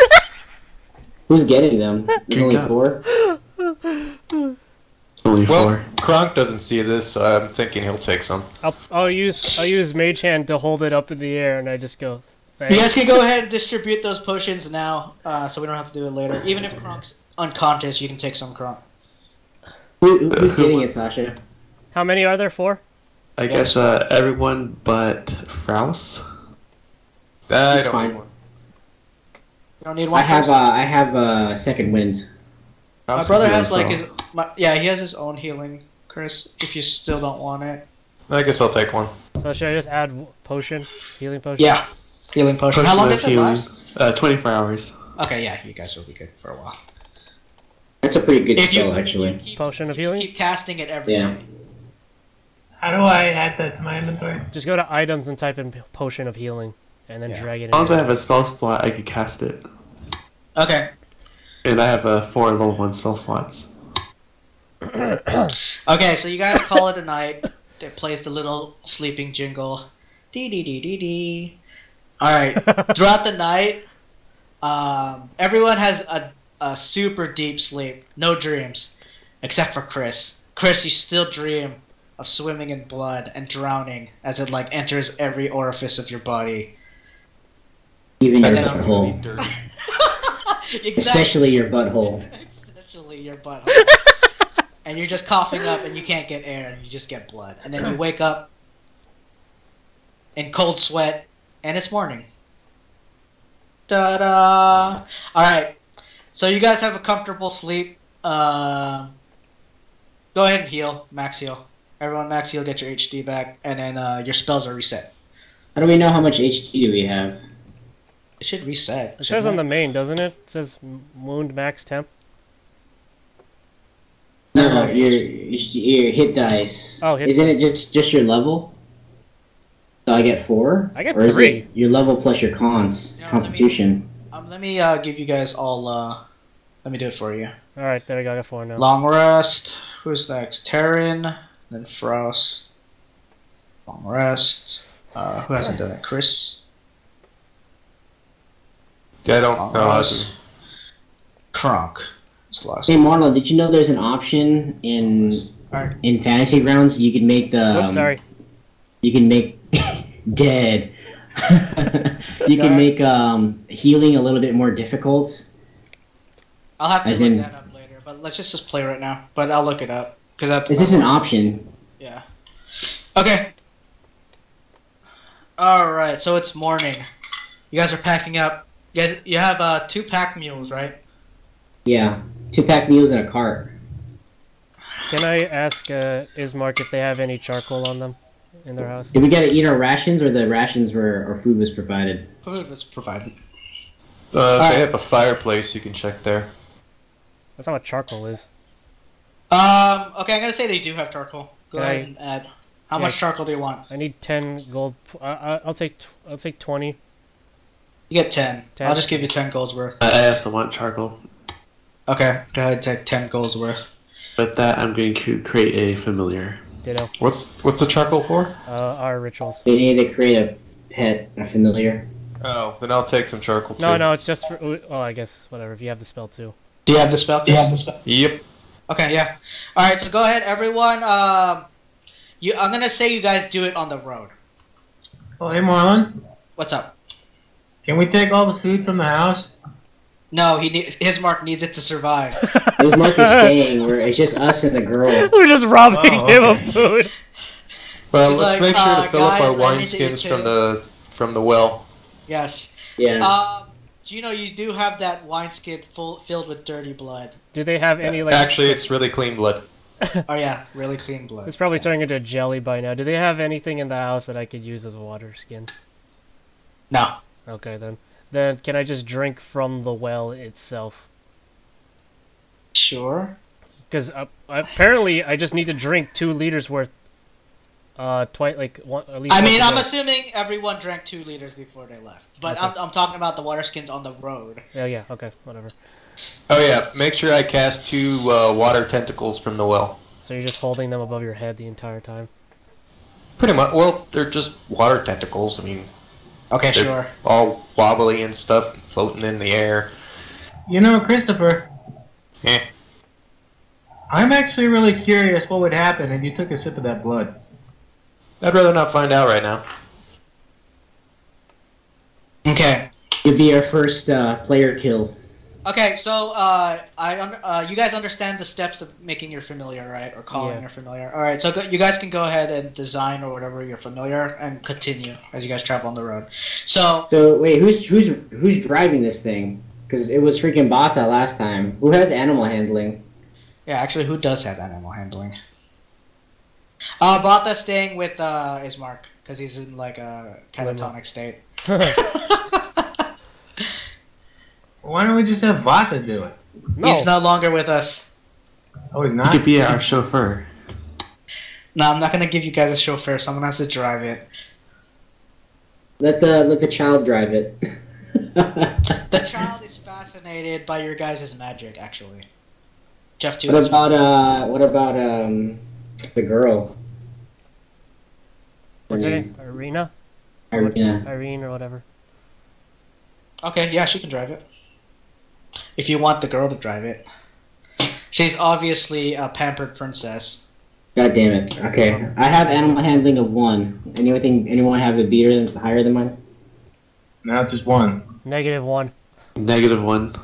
[LAUGHS] Who's getting them? There's only four. Only Well, four. Kronk doesn't see this, so I'm thinking he'll take some. I'll, I'll use I'll use Mage Hand to hold it up in the air, and I just go. You guys can go ahead and distribute those potions now, uh, so we don't have to do it later. Even if Kronk's unconscious, you can take some Kronk. Who, who's getting it, Sasha? How many are there? Four. I guess uh, everyone but Frost. I It's don't fine. need one. You don't need one. I have uh. I have uh, second wind. My brother has like Spell. his. My, yeah, he has his own healing, Chris. If you still don't want it. I guess I'll take one. So should I just add potion, healing potion? Yeah, healing potion. How long of does it healing. last? Uh, 24 hours. Okay, yeah, you guys will be good for a while. That's a pretty good If spell, if actually. you keep, Potion of if you healing? keep casting it every Yeah. day. How do I add that to my inventory? Just go to items and type in potion of healing, and then Yeah. drag it in. As long as I have a spell slot, I could cast it. Okay. And I have uh, four level 1 spell slots. [COUGHS] Okay, so you guys call it a night. It plays the little sleeping jingle. Dee dee dee dee dee. Alright. [LAUGHS] Throughout the night, um, everyone has a, a super deep sleep. No dreams. Except for Chris. Chris, you still dream of swimming in blood and drowning as it like enters every orifice of your body. Even your That sounds really butthole. dirty. [LAUGHS] exactly. Especially your butthole. Especially your butthole. and you're just coughing up and you can't get air and you just get blood. And then you wake up in cold sweat and it's morning. Ta da! Alright. So you guys have a comfortable sleep. Um go ahead and heal. Max heal. Everyone max heal, get your HD back, and then uh, your spells are reset. How do we know how much HD do we have? It should reset. It says on the main, doesn't it? It says wound max temp. No, no, your your hit dice. Oh, hit Isn't it just just your level? So I get four. I get or is three. it your level plus your cons No, I mean- constitution? Um, let me uh, give you guys all. Uh, let me do it for you. All right, there we go. I got four now. Long rest. Who's next? Terran, then Frost. Long rest. Uh, who hasn't done it? Chris. I don't Long know rest. Kronk. It's the last. Hey Marlon, did you know there's an option in Alright. in fantasy grounds you can make the Oops, um, sorry. you can make [LAUGHS] dead. [LAUGHS] you Go can ahead. make um, healing a little bit more difficult. I'll have to As look in- that up later, but let's just, just play right now. But I'll look it up because that's. Is this an option? Yeah. Okay. All right. So it's morning. You guys are packing up. You guys, you have uh, two pack mules, right? Yeah, two pack mules in a cart. Can I ask uh, Ismark if they have any charcoal on them in their house? Did we gotta eat our rations, or the rations were our food was provided? Food was provided. Uh, Alright. they have a fireplace. You can check there. That's not what charcoal is. Um. Okay, I'm gonna say they do have charcoal. Go Okay. ahead and add. How Yeah. much charcoal do you want? I need ten gold. I, I, I'll take. tw- I'll take twenty. You get ten. Ten. I'll just give you ten gold's worth. I I also want charcoal. Okay. Go ahead and take ten gold's worth. With that I'm going to create a familiar. Ditto. What's what's the charcoal for? Uh, our rituals. They need to create a pet, a familiar. Oh, then I'll take some charcoal too. No, no, it's just for. Oh, I guess whatever. If you have the spell too. Do you have the spell? Yeah. the spell. Yep. Okay. Yeah. All right. So go ahead, everyone. Um. You. I'm gonna say you guys do it on the road. Oh, hey Marlon, What's up? can we take all the food from the house? No, he need, Ismark needs it to survive. [LAUGHS] Ismark is staying where it's just us and the girl. We're just robbing Oh, him of food. Well, He's let's like, make sure uh, to fill up our I need to eat wineskins from the from the well. yes. Yeah. Um. Do you know you do have that wineskin full filled with dirty blood? Do they have any like? Actually, it's really clean blood. [LAUGHS] Oh yeah, really clean blood. It's probably turning into a jelly by now. Do they have anything in the house that I could use as a water skin? No. Okay then. Then can I just drink from the well itself? Sure. Because uh, apparently I just need to drink two liters worth. Uh, twice like one at least. I mean, I'm day. assuming everyone drank two liters before they left, but Okay. I'm, I'm talking about the water skins on the road. Yeah, yeah. Okay, whatever. Oh yeah, make sure I cast two uh, water tentacles from the well. So you're just holding them above your head the entire time. Pretty much. Well, they're just water tentacles. I mean, Okay, they're sure. all wobbly and stuff, floating in the air. You know, Christopher, Eh. I'm actually really curious what would happen if you took a sip of that blood. I'd rather not find out right now. Okay. You'd be our first uh, player kill. Okay, so uh, I un- uh, you guys understand the steps of making your familiar, right, or calling Yeah. your familiar. All right, so go- you guys can go ahead and design or whatever your familiar and continue as you guys travel on the road. So So wait, who's who's who's driving this thing? Because it was freaking Bata last time. Who has animal handling? yeah, actually, who does have animal handling? Uh, Bata staying with uh, Ismark because he's in like a catatonic state. [LAUGHS] [LAUGHS] Why don't we just have Vata do it? no. He's no longer with us. Oh, he's You not? could be our chauffeur. No, I'm not gonna give you guys a chauffeur. Someone has to drive it. Let the let the child drive it. [LAUGHS] The child is fascinated by your guys' magic, actually. Jeff too. what is- about uh what about um the girl? What's her name? name? Ireena? Ireena. Irene or whatever. Okay, yeah, she can drive it. If you want the girl to drive it. She's obviously a pampered princess. God damn it. Okay. I have animal handling of one. Anything anyone have a beater than- higher than mine? Now it's just one. Negative one. Negative one.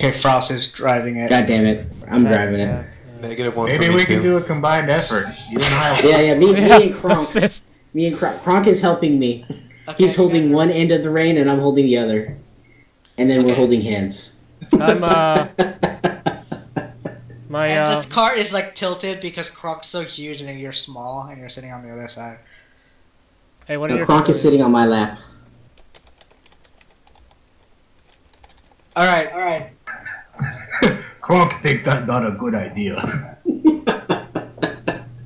Okay, Frost is driving it. God damn it. I'm Yeah, driving it. yeah, yeah. Negative one Maybe for me we too. can do a combined effort. You and I. Yeah, yeah, me, Yeah, me and [LAUGHS] Kronk. Me and Kronk. Kronk is helping me. Okay, He's holding one end of the rein and I'm holding the other. And then we're holding hands. I'm uh [LAUGHS] my And uh the car is like tilted because Kronk's so huge and then you're small and you're sitting on the other side. hey what are No, your Kronk is sitting on my lap. Alright, alright. Kronk [LAUGHS] think that not a good idea. [LAUGHS]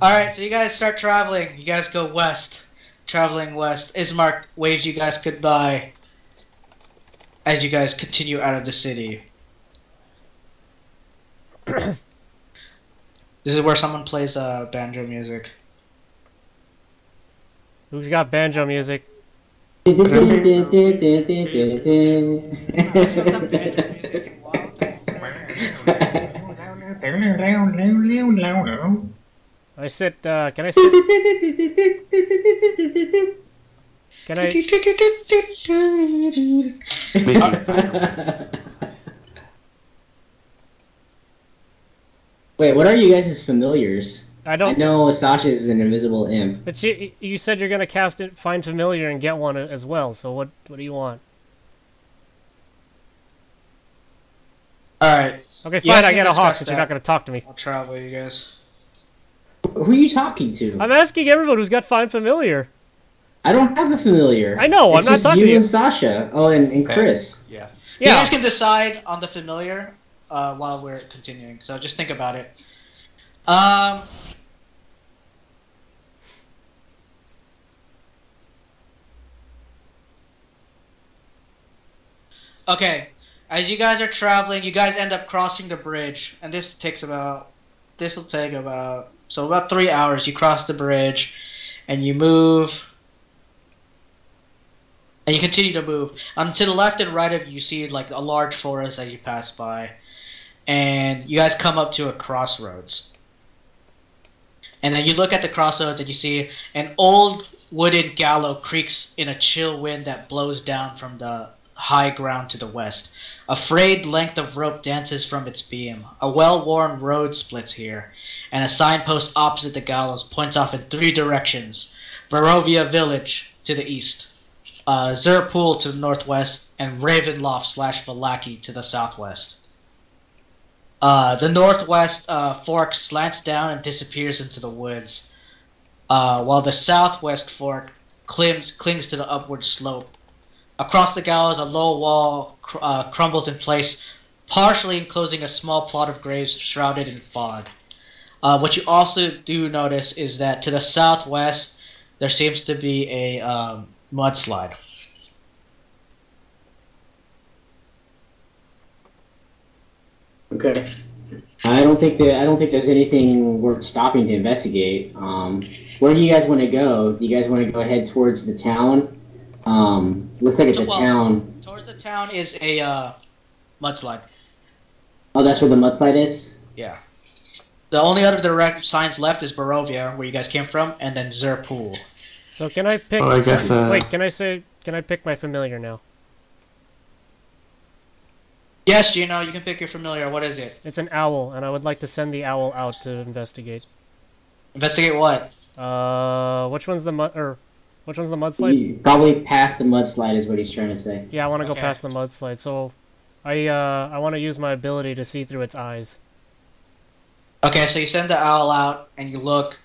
All right, so you guys start traveling. You guys go west, traveling west. Ismark waves you guys goodbye as you guys continue out of the city. [CLEARS THROAT] this is where someone plays uh, banjo music. Who's got banjo music? That's not the banjo music in Wild. I sit. Uh, can I sit? [LAUGHS] Can I? Wait, what are you guys' familiars? I I don't. know Sasha's is an invisible imp. But you, you said you're gonna cast it, find familiar, and get one as well. So what? What do you want? All right, Okay, fine. guys I get a hawk discuss since you're not gonna talk to me. I'll travel you guys. Who are you talking to? I'm asking everyone who's got find familiar. I don't have a familiar. I know, I'm It's not talking you to you. and Sasha. Oh, and, and Chris. Yeah. yeah. You guys can decide on the familiar uh, while we're continuing. So just think about it. Um. Okay, as you guys are traveling, you guys end up crossing the bridge, and this takes about. This will take about so about three hours. You cross the bridge, and you move and you continue to move. Um, to the left and right of you, you see like a large forest as you pass by, and you guys come up to a crossroads. And then you look at the crossroads and you see an old wooden gallow creaks in a chill wind that blows down from the high ground to the west. A frayed length of rope dances from its beam. A well-worn road splits here, and a signpost opposite the gallows points off in three directions: Barovia Village to the east, uh, Tser Pool to the northwest, and Ravenloft slash Vallaki to the southwest. Uh, the northwest uh, fork slants down and disappears into the woods, uh, while the southwest fork clings, clings to the upward slope. Across the gallows, a low wall cr- uh, crumbles in place, partially enclosing a small plot of graves shrouded in fog. Uh, what you also do notice is that to the southwest, there seems to be a um, mudslide. Okay. I don't think that I don't think there's anything worth stopping to investigate. Um, where do you guys want to go? Do you guys want to go ahead towards the town? Um, looks like it's a Well- town. Towards the town is a uh, mudslide. Oh, that's where the mudslide is. Yeah. The only other direct signs left is Barovia, where you guys came from, and then Tser Pool. So can I pick? Well, I guess. Uh, Wait, can I say? Can I pick my familiar now? Yes, Gino, you can pick your familiar. What is it? It's an owl, and I would like to send the owl out to investigate. Investigate what? Uh, which one's the mud or which one's the mudslide? You- Probably past the mudslide is what he's trying to say. Yeah, I want to go past the mudslide. So, I uh I want to use my ability to see through its eyes. Okay, so you send the owl out, and you look,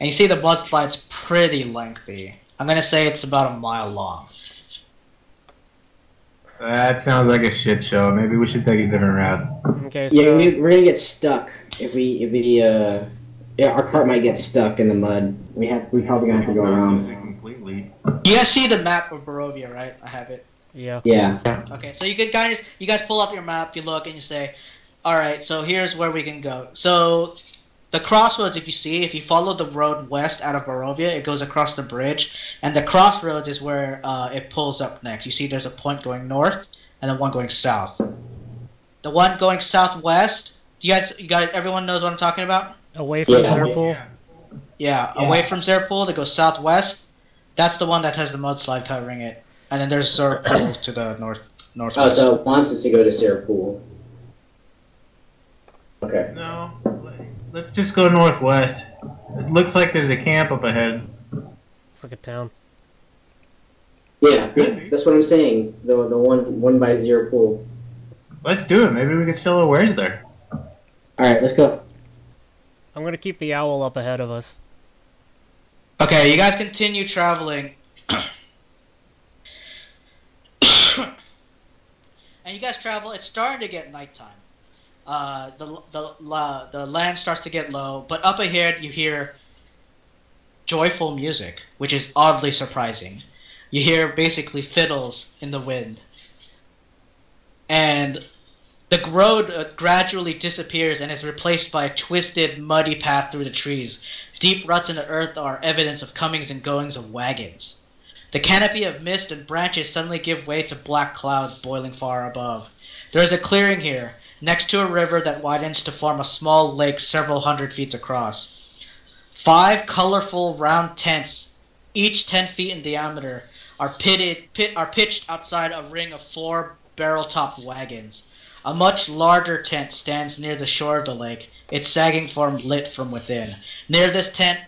and you see the mudslide's pretty lengthy. I'm gonna say it's about a mile long. That sounds like a shit show. Maybe we should take a different route. Okay, so Yeah, we, we're gonna get stuck if we if we uh yeah, our cart might get stuck in the mud. We have we probably gonna have to go around. completely. You guys see the map of Barovia, right? I have it. yeah. Yeah. Okay, so you could guys you guys pull up your map, you look, and you say, "All right, so here's where we can go." So the crossroads, if you see, if you follow the road west out of Barovia, it goes across the bridge, and the crossroads is where uh, it pulls up next. You see, there's a point going north and then one going south. The one going southwest. You guys, you guys, everyone knows what I'm talking about. Away from Yeah. Tser Pool. Yeah, Yeah. away from Tser Pool, that goes southwest. That's the one that has the mudslide covering it, and then there's Tser Pool [COUGHS] to the north Oh, northwest. so it wants us to go to Tser Pool. Okay. No, let's just go northwest. It looks like there's a camp up ahead. It's like a town. Yeah, yeah, that's what I'm saying. The the one one by Tser Pool. Let's do it. Maybe we can sell our wares there. All right, let's go. I'm gonna keep the owl up ahead of us. Okay, you guys continue traveling. [COUGHS] and you guys travel, it's starting to get nighttime. Uh, the the la, the land starts to get low, but up ahead you hear joyful music, which is oddly surprising. You hear basically fiddles in the wind, and the road uh, gradually disappears and is replaced by a twisted, muddy path through the trees. Deep ruts in the earth are evidence of comings and goings of wagons. The canopy of mist and branches suddenly give way to black clouds boiling far above. There is a clearing here, next to a river that widens to form a small lake several hundred feet across. Five colorful round tents, each ten feet in diameter, are pitted pit, are pitched outside a ring of four barrel-top wagons. A much larger tent stands near the shore of the lake, its sagging form lit from within. Near this tent,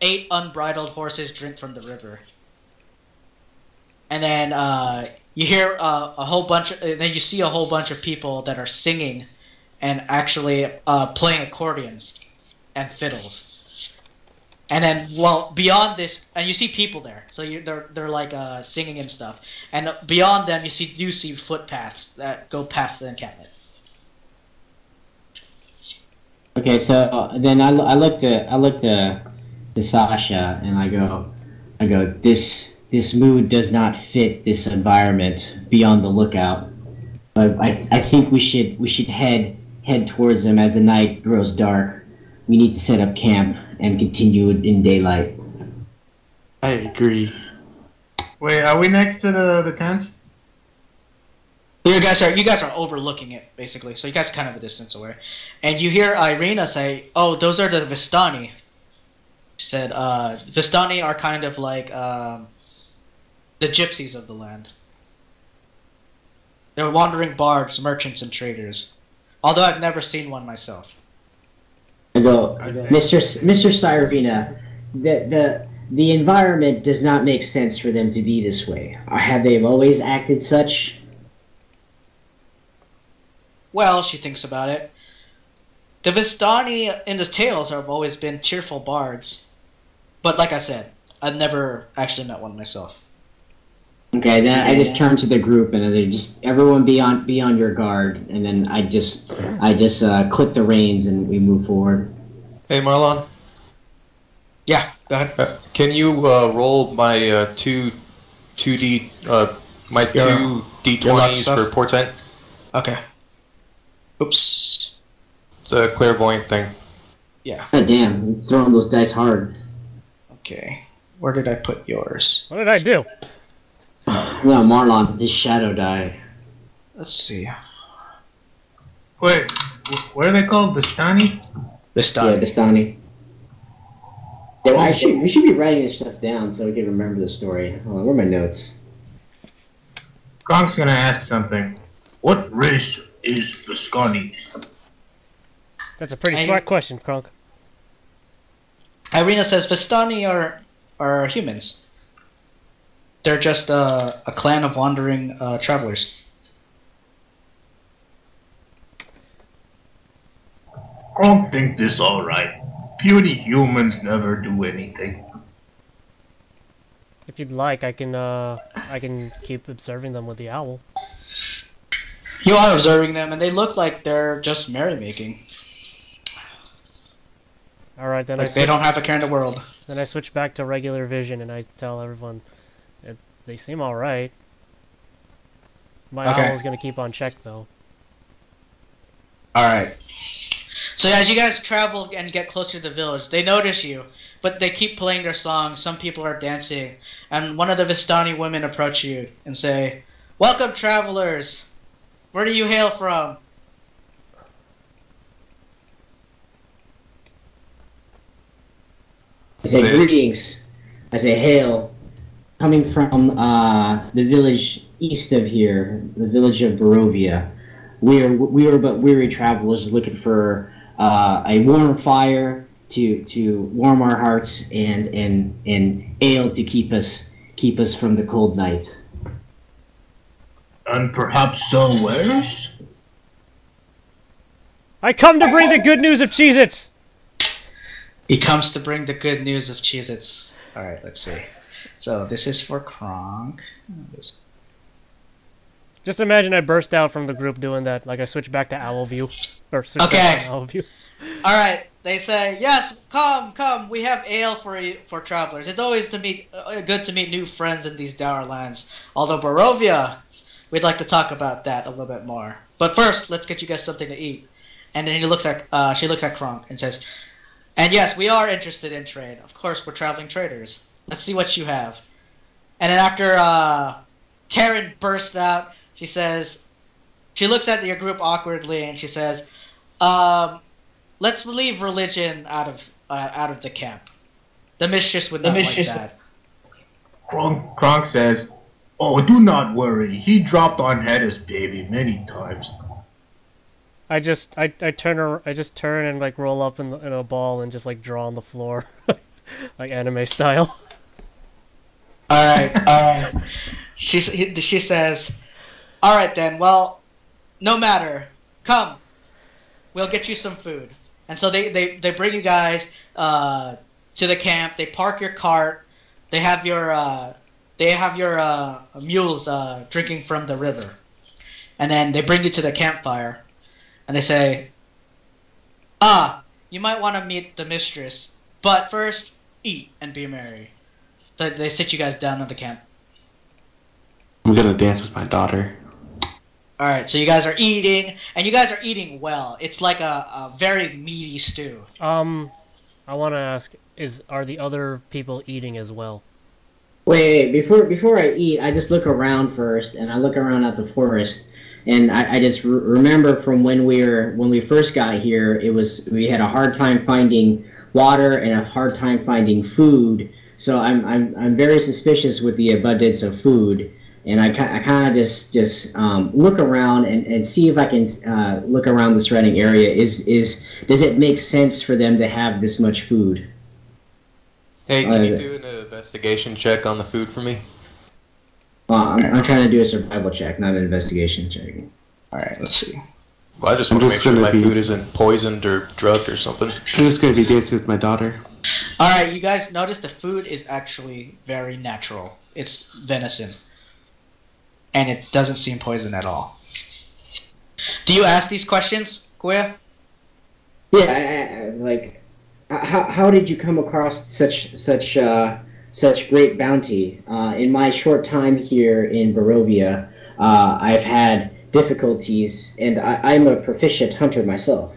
eight unbridled horses drink from the river. And then uh, you hear uh, a whole bunch. Of, then you see a whole bunch of people that are singing, and actually uh, playing accordions and fiddles. And then, well, beyond this, and you see people there, so you, they're they're like uh, singing and stuff. And beyond them, you see you see footpaths that go past the encampment. Okay, so uh, then I, I looked at I looked at, to Sasha and I go, I go this this mood does not fit this environment beyond the lookout. But I, I think we should we should head head towards them as the night grows dark. We need to set up camp and continue in daylight. I agree. Wait, are we next to the the tent? You guys are you guys are overlooking it basically, so you guys are kind of a distance away, and you hear Ireena say, "Oh, those are the Vistani." She said, uh, "Vistani are kind of like um, the gypsies of the land. They're wandering bards, merchants, and traders. Although I've never seen one myself." I go, Mr. S- Mr. Cyrena, the the the environment does not make sense for them to be this way. Uh, have they always acted such? Well, she thinks about it. The Vistani in the tales have always been cheerful bards. But like I said, I've never actually met one myself. Okay, then I just turn to the group and they just everyone be on be on your guard, and then I just I just uh, click the reins and we move forward. Hey, Marlon. Yeah, go ahead. Uh, can you uh, roll my uh, two, two d, uh, my Your- two d your luck twenties for portent? Okay. Oops. It's a clairvoyant thing. Yeah. God damn, you're throwing those dice hard. Okay. Where did I put yours? What did I do? No, Marlon, his shadow die. Let's see. Wait, wh- what are they called? Vistani? This Yeah, time. Bastani. Yeah, well, I should, we should be writing this stuff down so we can remember the story. Hold on, where are my notes? Kronk's gonna ask something. What race is Viscani? That's a pretty I- smart question, Kronk. Ireena says Vistani are are humans. They're just uh, a clan of wandering uh, travelers. Kronk think this alright. Puny humans never do anything. If you'd like, I can uh, I can keep observing them with the owl. You are observing them, and they look like they're just merrymaking. All right, then I Like they don't have a care in the world. then I switch back to regular vision and I tell everyone, it, they seem all right. My Okay. owl's gonna keep on check though. All right. So as you guys travel and get closer to the village, they notice you, but they keep playing their song. Some people are dancing, and one of the Vistani women approach you and say, "Welcome, travelers. Where do you hail from?" I say greetings. I say hail. Coming from uh, the village east of here, the village of Barovia. We are we are but weary travelers looking for uh, a warm fire to to warm our hearts and and and ale to keep us keep us from the cold night. And perhaps some wares? I come to bring the good news of Cheez-Its! He comes to bring the good news of Cheez-Its. All right, let's see. So this is for Kronk. Just imagine I burst out from the group doing that. Like I switch back to owl view. Or switch Okay. back to owl view. All right. They say yes. Come, come. We have ale for you, for travelers. It's always to meet uh, good to meet new friends in these dour lands. Although Barovia, we'd like to talk about that a little bit more. But first, let's get you guys something to eat. And then he looks at uh, she looks at Kronk and says, "And yes, we are interested in trade. Of course, we're traveling traders. Let's see what you have." And then after uh, Taryn bursts out, she says, she looks at your group awkwardly and she says, um, let's leave religion out of uh, out of the camp. The mistress would The not mistress- like that. Kronk, Kronk says, Oh, do not worry. He dropped on Hedda's baby many times. I just I, I turn I just turn and like roll up in, the, in a ball and just like draw on the floor, [LAUGHS] like anime style. [LAUGHS] All right, all right. [LAUGHS] She she says, "All right then. Well, no matter. Come, we'll get you some food." And so they they, they bring you guys uh, to the camp. They park your cart. They have your uh, they have your uh, mules uh, drinking from the river, and then they bring you to the campfire, and they say, "Ah, you might want to meet the mistress, but first eat and be merry." So they sit you guys down at the camp. I'm gonna dance with my daughter. All right, so you guys are eating, and you guys are eating well. It's like a, a very meaty stew. Um, I want to ask: Is are the other people eating as well? Wait, wait, before before I eat, I just look around first, and I look around at the forest, and I, I just re- remember from when we were when we first got here, it was we had a hard time finding water and a hard time finding food. So I'm I'm I'm very suspicious with the abundance of food, and I, ki- I kind of just just um, look around and, and see if I can uh, look around the surrounding area. Is is does it make sense for them to have this much food? Hey, can Uh, you do an investigation check on the food for me? Well, I'm, I'm trying to do a survival check, not an investigation check. All right, let's see. Well, I just I'm want to make just sure my be- food isn't poisoned or drugged or something. I'm just gonna be dancing with my daughter. All right, you guys notice the food is actually very natural. It's venison, and it doesn't seem poison at all. Do you ask these questions, Guya? Yeah, I, I- like, how, how did you come across such such uh, such great bounty? Uh, in my short time here in Barovia, uh, I've had difficulties, and I, I'm a proficient hunter myself.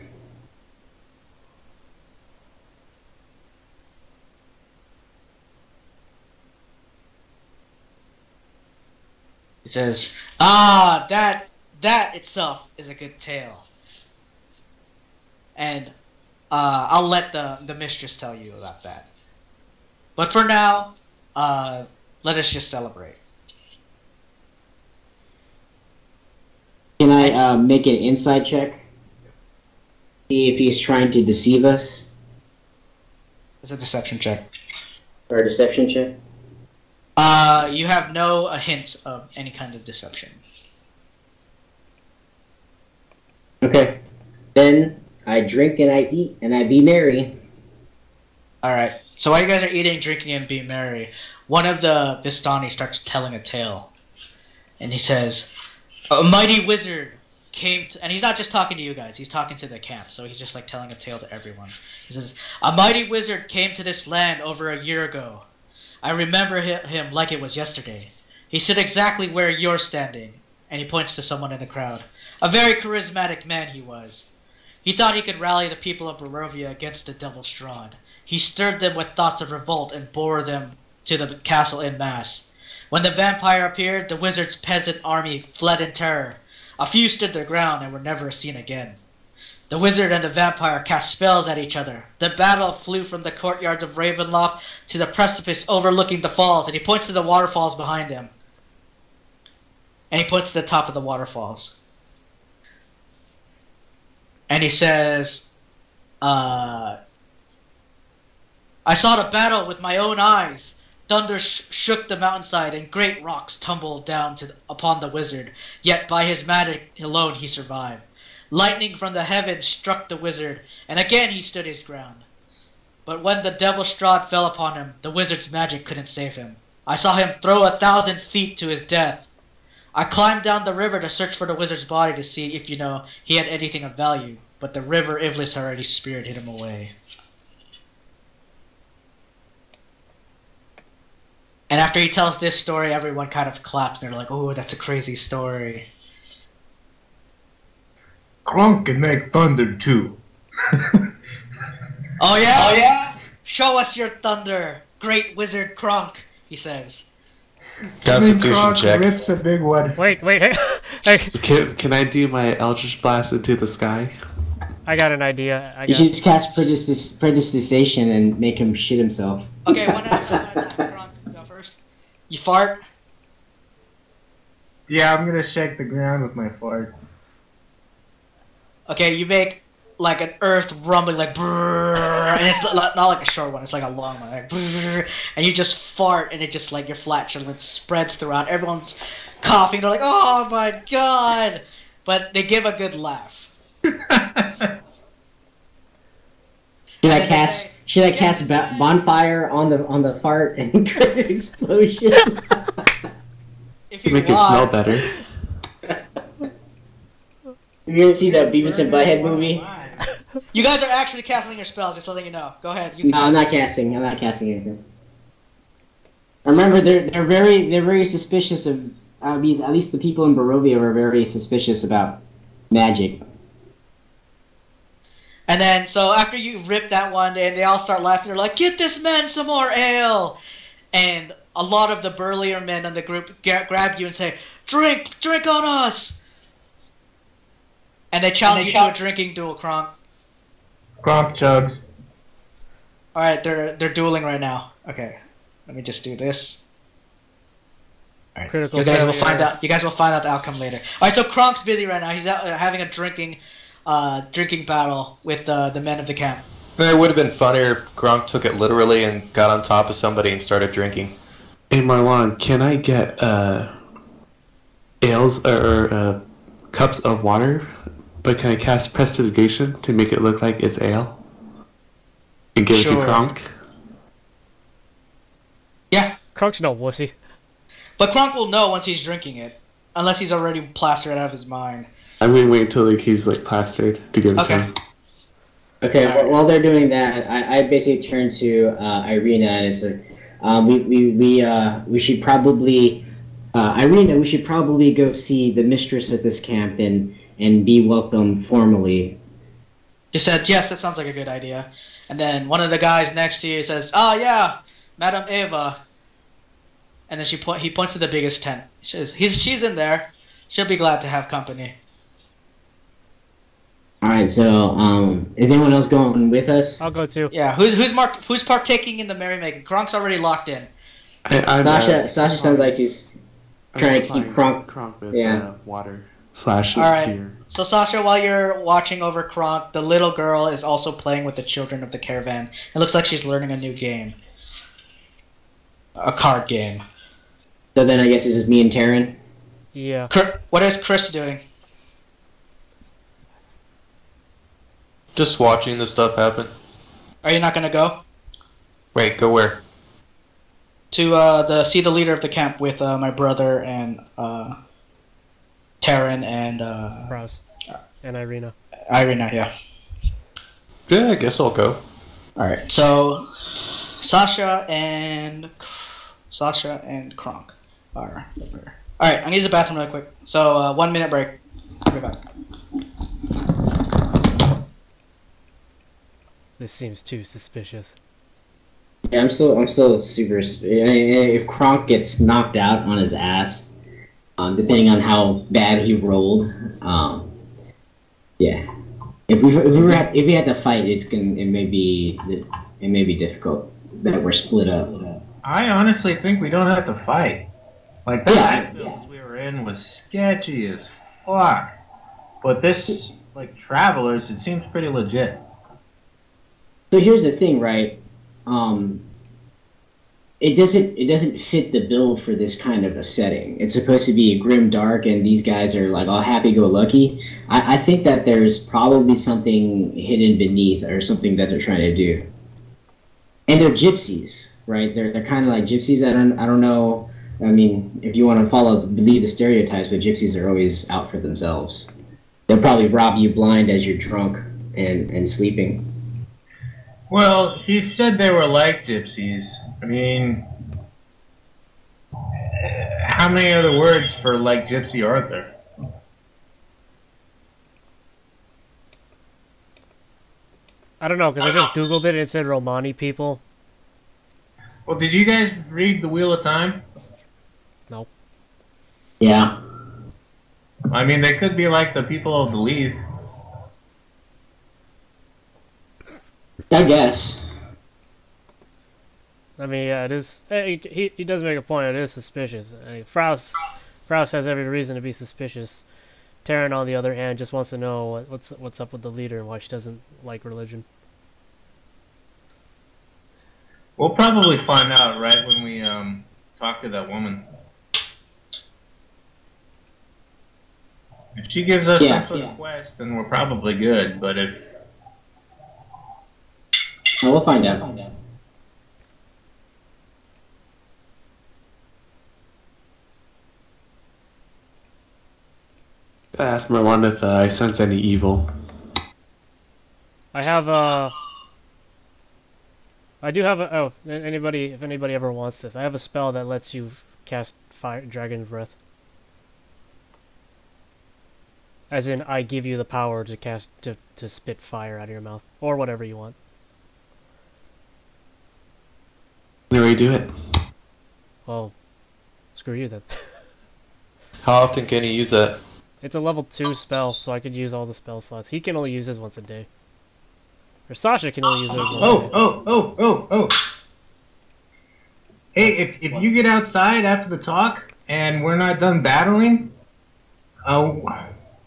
He says, "Ah, that that itself is a good tale." And uh, I'll let the the mistress tell you about that. But for now, uh, let us just celebrate. Can I uh, make an insight check? See if he's trying to deceive us, It's a deception check. or a deception check. Uh, you have no a hint of any kind of deception. Okay, then I drink and I eat and I be merry. All right. So while you guys are eating, drinking, and being merry, one of the Vistani starts telling a tale, and he says, "A mighty wizard came to," and he's not just talking to you guys; he's talking to the camp. So he's just like telling a tale to everyone. He says, "A mighty wizard came to this land over a year ago. I remember him like it was yesterday. He stood exactly where you're standing, and he points to someone in the crowd. A very charismatic man he was." He thought he could rally the people of Barovia against the Devil Strahd. He stirred them with thoughts of revolt and bore them to the castle in mass. When the vampire appeared, the wizard's peasant army fled in terror. A few stood their ground and were never seen again. The wizard and the vampire cast spells at each other. The battle flew from the courtyards of Ravenloft to the precipice overlooking the falls, and he points to the waterfalls behind him. And he points to the top of the waterfalls. And he says, uh, I saw the battle with my own eyes. Thunder sh- shook the mountainside, and great rocks tumbled down to upon the wizard. Yet by his magic alone he survived. Lightning from the heavens struck the wizard, and again he stood his ground. But when the devil Strahd fell upon him, the wizard's magic couldn't save him. I saw him throw a thousand feet to his death. I climbed down the river to search for the wizard's body to see if you know he had anything of value, but the river Ivlis already spirited him away. And after he tells this story, everyone kind of claps they're like, "Oh, that's a crazy story." Kronk can make thunder too. [LAUGHS] Oh yeah? Oh yeah? Show us your thunder, great wizard Kronk, he says. Constitution check. rips a big one. Wait, wait, hey, [LAUGHS] hey, Can, can I do my Eldritch Blast into the sky? I got an idea. I You should just cast predestis- predestination and make him shit himself. Okay, one at a time. one at a time. [LAUGHS] Kronk, go first. You fart. Yeah, I'm gonna shake the ground with my fart. Okay, you make like an earth rumbling, like brrrr, and it's not, not like a short one. It's like a long one, like brrrr, and you just fart, and it just like your flatulence spreads throughout. Everyone's coughing. They're like, "Oh my god!" But they give a good laugh. [LAUGHS] Should I cast? they- Should I Yeah, cast ba- bonfire on the on the fart and [LAUGHS] create an explosion? If you Make it smell better. You ever see that Beavis and Butthead movie? you guys are actually casting your spells. Just letting you know. Go ahead. You No, I'm not casting. I'm not casting anything. Remember, they're they're very they're very suspicious of. Uh, these at least the people in Barovia were very suspicious about magic. And then, so after you rip that one, and they all start laughing, they're like, "Get this man some more ale!" And a lot of the burlier men in the group gra- grab you and say, "Drink, drink on us!" And they challenge you to a drinking duel, Kronk. Kronk chugs. All right, they're they're dueling right now. Okay, let me just do this. All right, Critical you guys will find out. You guys will find out the outcome later. All right, so Kronk's busy right now. He's out uh, having a drinking, uh, drinking battle with uh, the men of the camp. It would have been funnier if Kronk took it literally and got on top of somebody and started drinking. Hey Marlon, can I get uh, ales or uh, cups of water? But can I cast prestidigitation to make it look like it's ale? And give it Sure. to Kronk? Yeah, Kronk's no wussy. But Kronk will know once he's drinking it, unless he's already plastered out of his mind. I'm gonna wait until like he's like plastered to give it Okay. to him. Okay, Alright. wh- while they're doing that, I, I basically turn to uh, Ireena and it's like, um, we we we uh, we should probably, uh, Ireena, we should probably go see the mistress at this camp and and be welcome formally. She said, "Yes, that sounds like a good idea." And then one of the guys next to you says, "Oh yeah, Madam Eva." And then she point he points to the biggest tent. She says, "He's she's in there. She'll be glad to have company." All right, so um, is anyone else going with us? I'll go too. Yeah, who's who's marked, who's partaking in the merrymaking? Kronk's already locked in. I, I'm, Sasha, uh, Sasha sounds like she's I'm trying to keep supplying Kronk. Kronk with yeah. uh, water slash All right. beer. So Sasha, while you're watching over Kronk, the little girl is also playing with the children of the caravan. It looks like she's learning a new game, a card game. So then I guess this is me and Taryn. Yeah. What is Chris doing? Just watching this stuff happen. Are you not gonna go Wait, go where? to uh, the see the leader of the camp with uh, my brother and uh, Taryn and uh, Rouse. And Ireena. Ireena? Yeah. Yeah, I guess I'll go. All right. So Sasha and Sasha and Kronk are there. All right. I'm gonna use the bathroom real quick. So uh, one minute break. I'll be back. This seems too suspicious. Yeah, I'm still I'm still super. If Kronk gets knocked out on his ass, um, depending on how bad he rolled, um, yeah. If we if we were if we had to fight, it's gonna it may be it may be difficult that we're split up. I honestly think we don't have to fight. Like the Yeah, last yeah. we were in was sketchy as fuck. But this, like travelers, it seems pretty legit. So here's the thing, right? Um, it doesn't it doesn't fit the bill for this kind of a setting. It's supposed to be grim dark, and these guys are like all happy go lucky. I, I think that there's probably something hidden beneath, or something that they're trying to do. And they're gypsies, right? They're they're kind of like gypsies. I don't I don't know. I mean, if you want to follow, believe the stereotypes, but gypsies are always out for themselves. They'll probably rob you blind as you're drunk and, and sleeping. Well, he said they were like gypsies. I mean, how many other words for like gypsy are there? I don't know because I just googled it and it said Romani people. Well, did you guys read The Wheel of Time? No. Yeah. I mean, they could be like the people of the Leaf. I guess. I mean, yeah, it is. eh, He he does make a point. It is suspicious. I mean, Frost, Frost has every reason to be suspicious. Taryn, on the other hand, just wants to know what, what's what's up with the leader and why she doesn't like religion. We'll probably find out right when we um talk to that woman. If she gives us Yeah, some sort yeah. of quest, then we're probably good. But if Well, we'll find out. Find out. I asked Marlon if uh, I sense any evil. I have a. I do have a. Oh, anybody, if anybody ever wants this, I have a spell that lets you cast fire, dragon's breath. As in, I give you the power to cast to to spit fire out of your mouth or whatever you want. There we do it. Well, screw you then. [LAUGHS] How often can you use that? It's a level two spell, so I could use all the spell slots. He can only use his once a day. Or Sasha can only use hers once a oh day. oh oh oh oh, oh. hey, if if you get outside after the talk and we're not done battling, uh,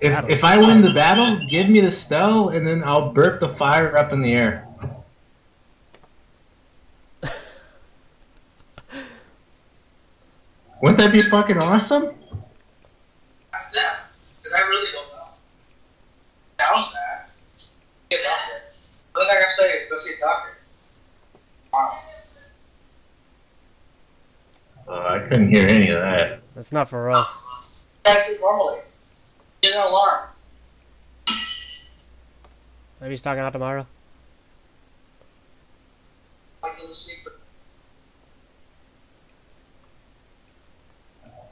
if Battle. if I win the battle, give me the spell and then I'll burp the fire up in the air. [LAUGHS] Wouldn't that be fucking awesome? Ask them, because I really don't know. Sounds bad. Get a doctor. What did I gotta say? Is go see a doctor. Wow. Uh, I couldn't hear any of that. That's not for us. I sleep normally. Get an alarm. Maybe he's talking out tomorrow. I go to sleep.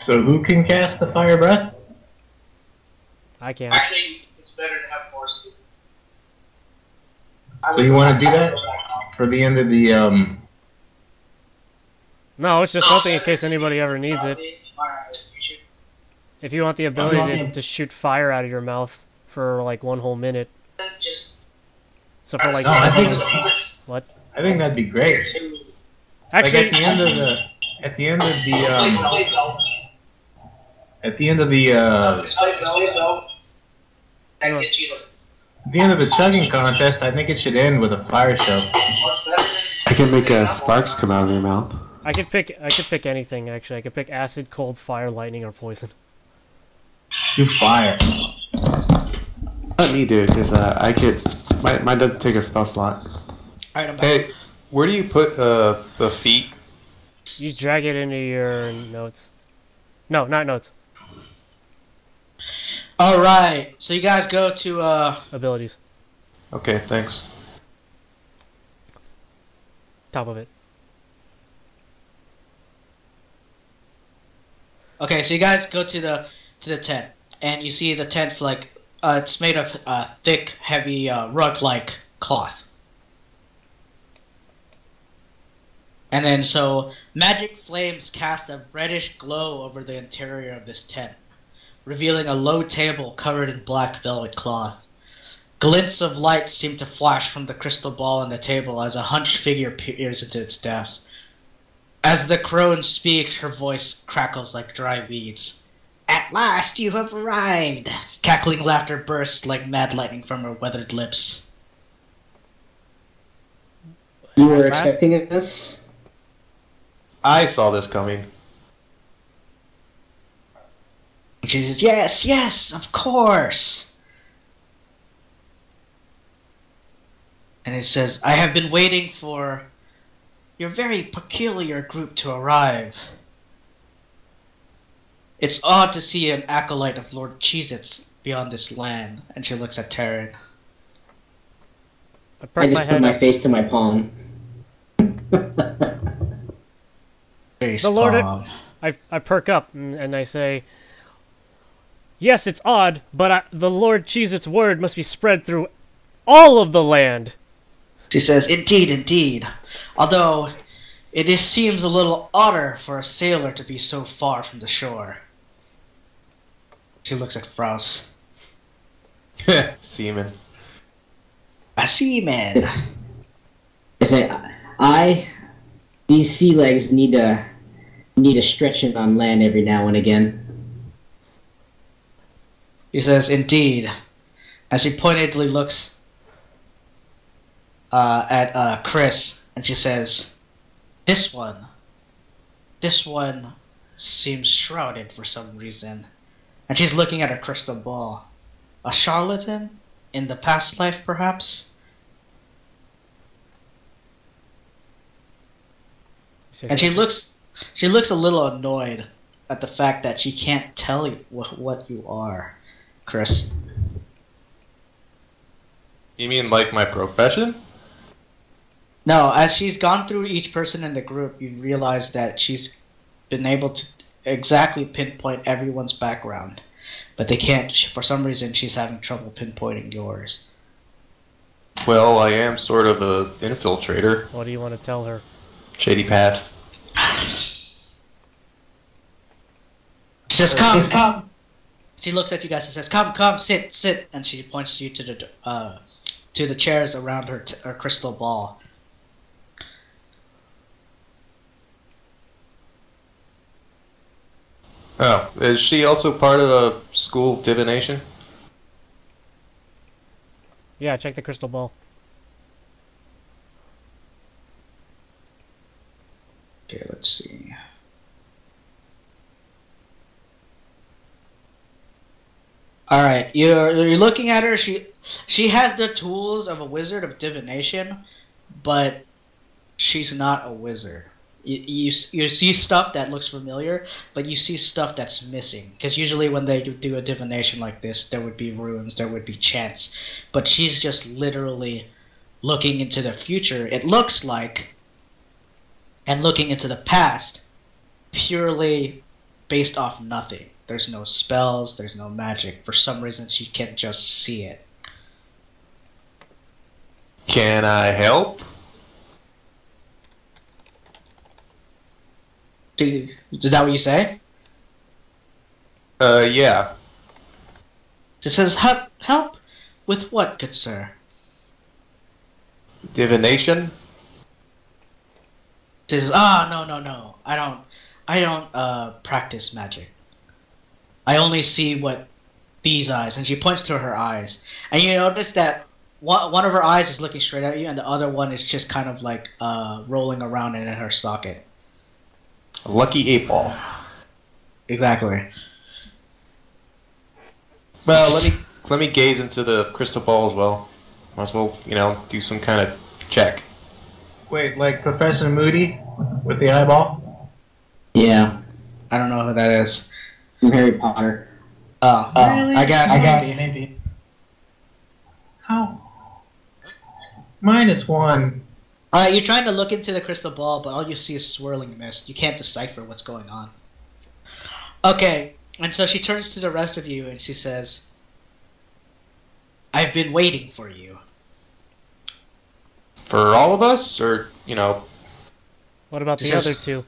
So who can cast the fire breath? I can't. Actually, it's better to have more sleep. So you want to do that for the end of the um? No, it's just something in case anybody ever needs it. Alright, you should If you want the ability to, to shoot fire out of your mouth for like one whole minute. just. So for like No, I think what? I think that'd be great. Like Actually, at the end of the at the end of the um don't, please don't. at the end of the uh Please don't, please don't. I at the end of the chugging contest, I think it should end with a fire show. What's better than- I can make uh, sparks come out of your mouth. I could pick. I could pick anything. Actually, I could pick acid, cold, fire, lightning, or poison. Do fire. Let me do it, because uh, I could. My, mine doesn't take a spell slot. Alright, I'm back. Hey, where do you put uh, the feet? You drag it into your notes. No, not notes. Alright, so you guys go to, uh, Abilities. Okay, thanks. Top of it. Okay, so you guys go to the to the tent, and you see the tent's like uh, it's made of uh, thick, heavy uh, rug-like cloth. And then so magic flames cast a reddish glow over the interior of this tent, revealing a low table covered in black velvet cloth. Glints of light seem to flash from the crystal ball on the table as a hunched figure peers into its depths. As the crone speaks, her voice crackles like dry weeds. At last you have arrived! Cackling laughter bursts like mad lightning from her weathered lips. You were Fast? expecting us? I saw this coming. She says, Yes, yes, of course! And it says, I have been waiting for your very peculiar group to arrive. It's odd to see an acolyte of Lord Cheez-Its beyond this land. And she looks at Terran. I I just my put my up. face to my palm. Face The Lord- I, I perk up and, and I say, Yes, it's odd, but I, the Lord Cheez-Its word must be spread through all of the land. She says, Indeed, indeed. Although, it is, seems a little odder for a sailor to be so far from the shore. She looks at Frost. [LAUGHS] Seaman. A seaman. I say, I, these sea legs need to need a stretching on land every now and again. She says, Indeed. And she pointedly looks uh, at uh, Chris, and she says, This one. This one seems shrouded for some reason. And she's looking at a crystal ball. A charlatan? In the past life, perhaps? And she looks she looks a little annoyed at the fact that she can't tell you wh- what you are, Chris. You mean like my profession? No, as she's gone through each person in the group, you realize that she's been able to exactly pinpoint everyone's background, but they can't. For some reason, she's having trouble pinpointing yours. Well, I am sort of a infiltrator. What do you want to tell her? Shady past. She says, "Come, come." She looks at you guys and says, "Come, come, sit, sit," and she points you to the uh, to the chairs around her, t- her crystal ball. Oh, is she also part of a school divination? Yeah, check the crystal ball. Okay, let's see. All right, you're you're looking at her. She she has the tools of a wizard of divination, but she's not a wizard. You, you you see stuff that looks familiar, but you see stuff that's missing. Because usually when they do- a divination like this, there would be runes, there would be chants, but she's just literally looking into the future. It looks like and looking into the past purely based off nothing. There's no spells, there's no magic. For some reason, she can't just see it. Can I help? Is that what you say? Uh, yeah. She says, help, help with what, good sir? Divination? She says, ah, no, no, no. I don't, I don't, uh, practice magic. I only see what these eyes, and she points to her eyes. And you notice that one, one of her eyes is looking straight at you, and the other one is just kind of like, uh, rolling around in her socket. A lucky eight ball. Exactly. Well, let me let me gaze into the crystal ball as well. Might as well, you know, do some kind of check. Wait, like Professor Moody with the eyeball? Yeah, I don't know who that is. From Harry Potter. Oh, I guess I guess maybe. maybe. How? Minus one. Alright, you're trying to look into the crystal ball, but all you see is swirling mist. You can't decipher what's going on. Okay, and so she turns to the rest of you and she says, I've been waiting for you. For all of us, or you know, What about the This is- other two?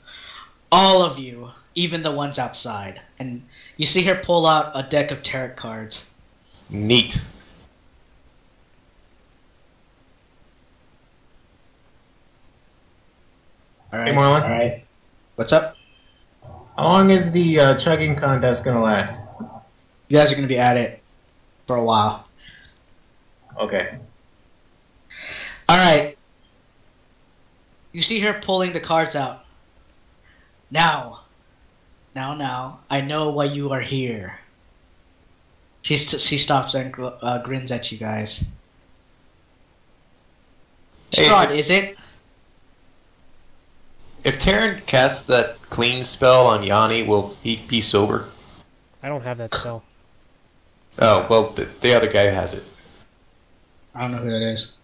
All of you, even the ones outside. And you see her pull out a deck of tarot cards. neat. Alright. Hey, Marlon. Alright. What's up? How long is the uh, chugging contest gonna last? You guys are gonna be at it for a while. Okay. Alright. You see her pulling the cards out. Now. Now, now. I know why you are here. She, st- she stops and gr- uh, grins at you guys. Hey, Strahd, if- is it? If Terran casts that clean spell on Yanni, will he be sober? I don't have that spell. Oh well, the, the other guy has it. I don't know who that is.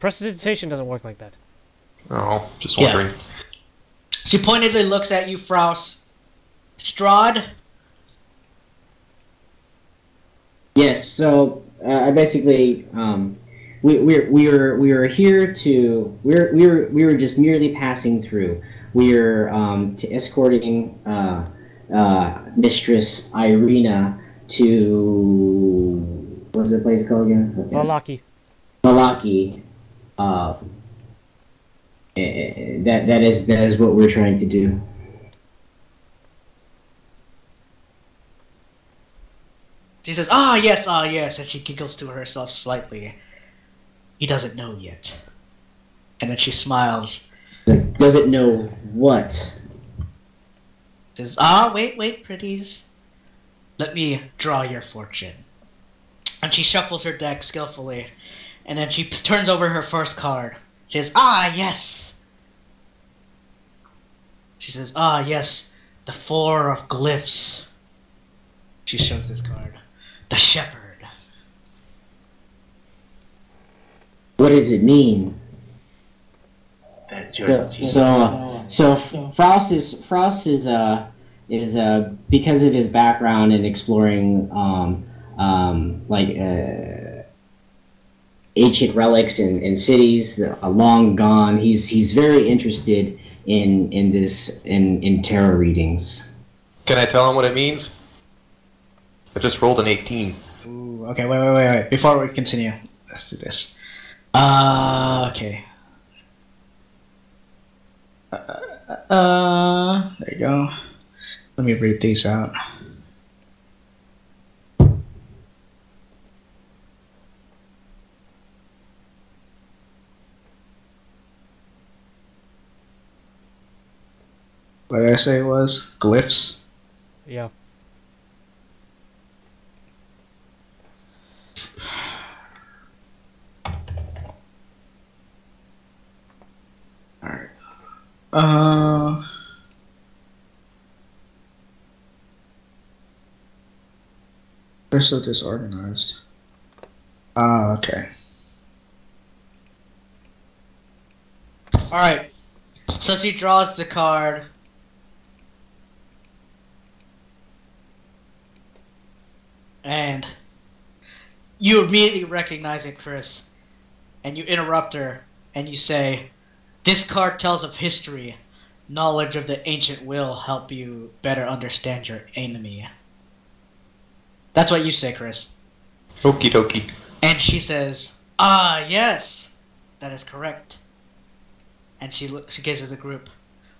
Prestidigitation doesn't work like that. Oh, just Yeah. wondering. She pointedly looks at you, Frost. Strahd, Yes. So uh, I basically um, we we we were we were here to we were we were we were just merely passing through. We were um, to escorting uh, uh, Mistress Ireena to what's the place called again? Okay. Vallaki. Malaki. Uh, eh, that that is that is what we're trying to do. She says, "Ah, yes, ah, yes," and she giggles to herself slightly. He doesn't know yet. And then she smiles. Does it know what? Says, "Ah, wait, wait, pretties. Let me draw your fortune." And she shuffles her deck skillfully, and then she p- turns over her first card. She says, "Ah, yes." She says, "Ah, yes, the four of glyphs." She shows this card. The shepherd. What does it mean? That's So your so, so Faust is Faust is uh is uh because of his background in exploring um um like uh ancient relics and, and cities that are long gone. He's he's very interested in in this in in tarot readings. Can I tell him what it means? I just rolled an 18. Ooh, okay, wait, wait, wait, wait. Before we continue, let's do this. Uh, okay. Uh, uh, there you go. Let me read these out. What did I say it was? Glyphs? Yeah. Uh. They're so disorganized. Ah, okay. Alright. So she draws the card. And you immediately recognize it, Chris. And you interrupt her and you say, this card tells of history. Knowledge of the ancient will help you better understand your enemy. That's what you say, Chris. Okie dokie. And she says, Ah, yes, that is correct. And she looks, she gives to the group,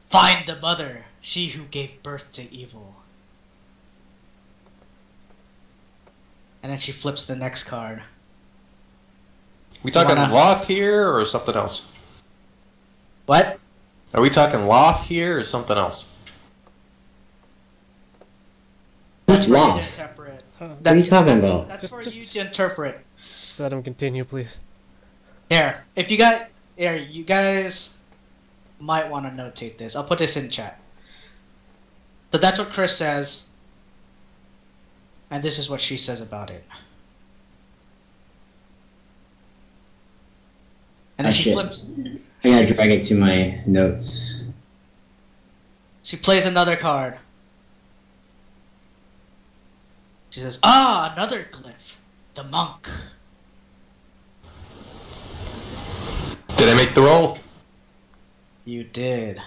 Find the mother, she who gave birth to evil. And then she flips the next card. We talking Lolth here or something else? What? Are we talking Lolth here or something else? That's for you to lost? What are you talking about? That's for you to interpret. Just let him continue, please. Here, if you got here, you guys might want to notate this. I'll put this in chat. So that's what Chris says, and this is what she says about it. And then Oh, she shit. flips. I gotta drag it to my notes. She plays another card. She says, "Ah, another glyph, the monk." Did I make the roll? You did.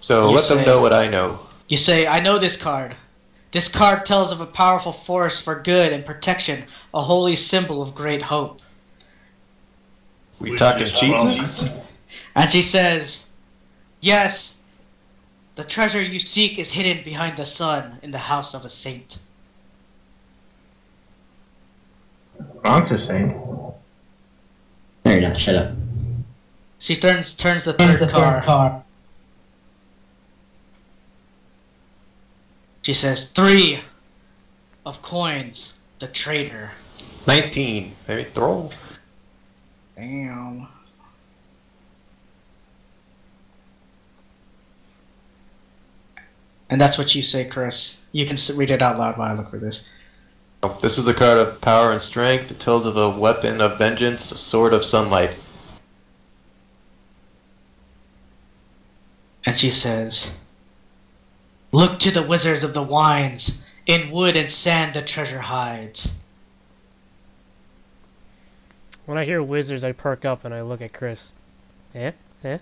So You let them know what I know. You say, I know this card. This card tells of a powerful force for good and protection, a holy symbol of great hope. We Which talking Jesus? And she says, Yes, the treasure you seek is hidden behind the sun in the house of a saint. Ron's a saint. Fair enough. Shut up. She turns turns the third card. She says, Three of coins, the traitor. 19. I made the. Damn. And that's what you say, Chris. You can read it out loud while I look for this. This is the card of power and strength. It tells of a weapon of vengeance, a sword of sunlight. And she says, Look to the wizards of the wines. In wood and sand the treasure hides. When I hear wizards, I perk up and I look at Chris. Eh? Eh?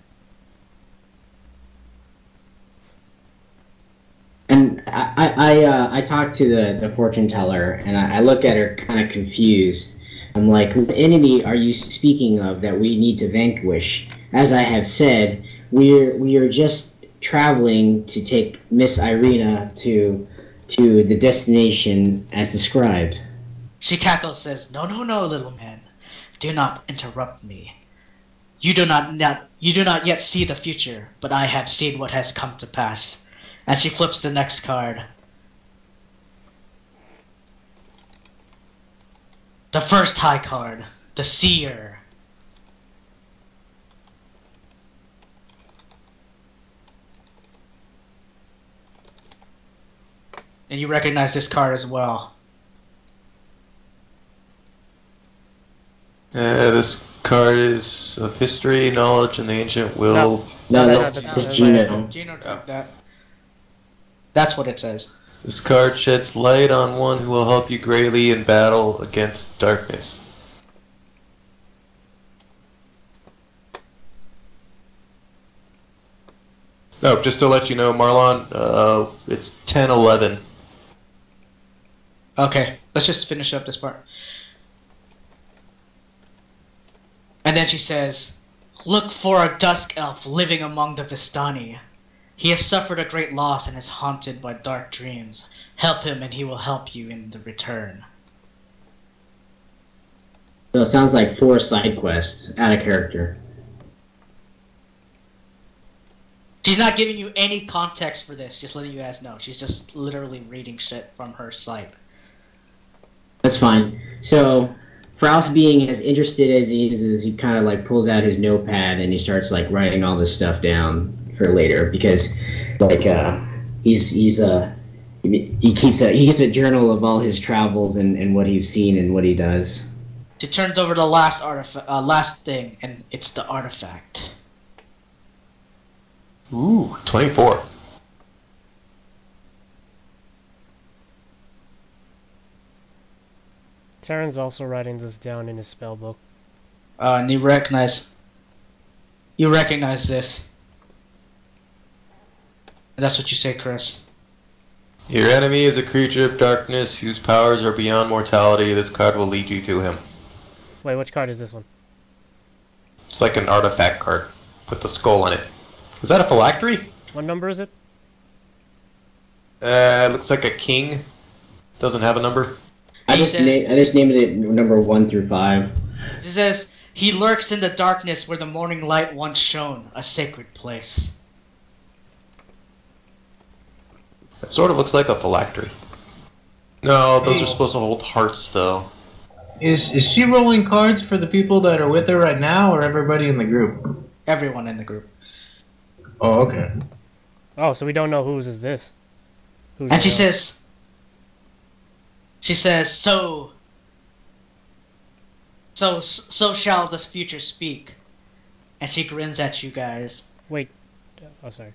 And I, I, I, uh, I talk to the, the fortune teller, and I, I look at her kind of confused. I'm like, what enemy are you speaking of that we need to vanquish? As I have said, we're we are just traveling to take Miss Ireena to to the destination as described. She cackles, says, No, no, no, little man. Do not interrupt me. You do not, not you do not yet see the future, but I have seen what has come to pass. And she flips the next card. The first high card, the seer. And you recognize this card as well. Uh, this card is of history, knowledge, and the ancient will. No. No, No, that's no, that's just not- Gino. Gino took that. That's what it says. This card sheds light on one who will help you greatly in battle against darkness. No, just to let you know, Marlon, uh, it's 10-11. Okay, let's just finish up this part. And then she says, Look for a dusk elf living among the Vistani. He has suffered a great loss and is haunted by dark dreams. Help him and he will help you in the return. So it sounds like four side quests out of character. She's not giving you any context for this, just letting you guys know. She's just literally reading shit from her site. That's fine. So, Frost being as interested as he is, he kind of like pulls out his notepad and he starts like writing all this stuff down for later because, like, uh, he's he's uh he keeps a he keeps a journal of all his travels and, and what he's seen and what he does. She turns over the last artifact, uh, last thing, and it's the artifact. Ooh, 24. Taryn's also writing this down in his spell book. Uh, and you recognize, you recognize this. And that's what you say, Chris. Your enemy is a creature of darkness whose powers are beyond mortality. This card will lead you to him. Wait, which card is this one? It's like an artifact card with the skull on it. Is that a phylactery? What number is it? Uh, it looks like a king. Doesn't have a number. I just says- na- I just named it number one through five. She says, He lurks in the darkness where the morning light once shone, a sacred place. It sort of looks like a phylactery. No, those Hey. are supposed to hold hearts, though. Is is she rolling cards for the people that are with her right now, or everybody in the group? Everyone in the group. Oh, okay. Oh, so we don't know whose is this. Who's And she the- says, She says, So. So, so shall this future speak. And she grins at you guys. Wait. Oh, sorry.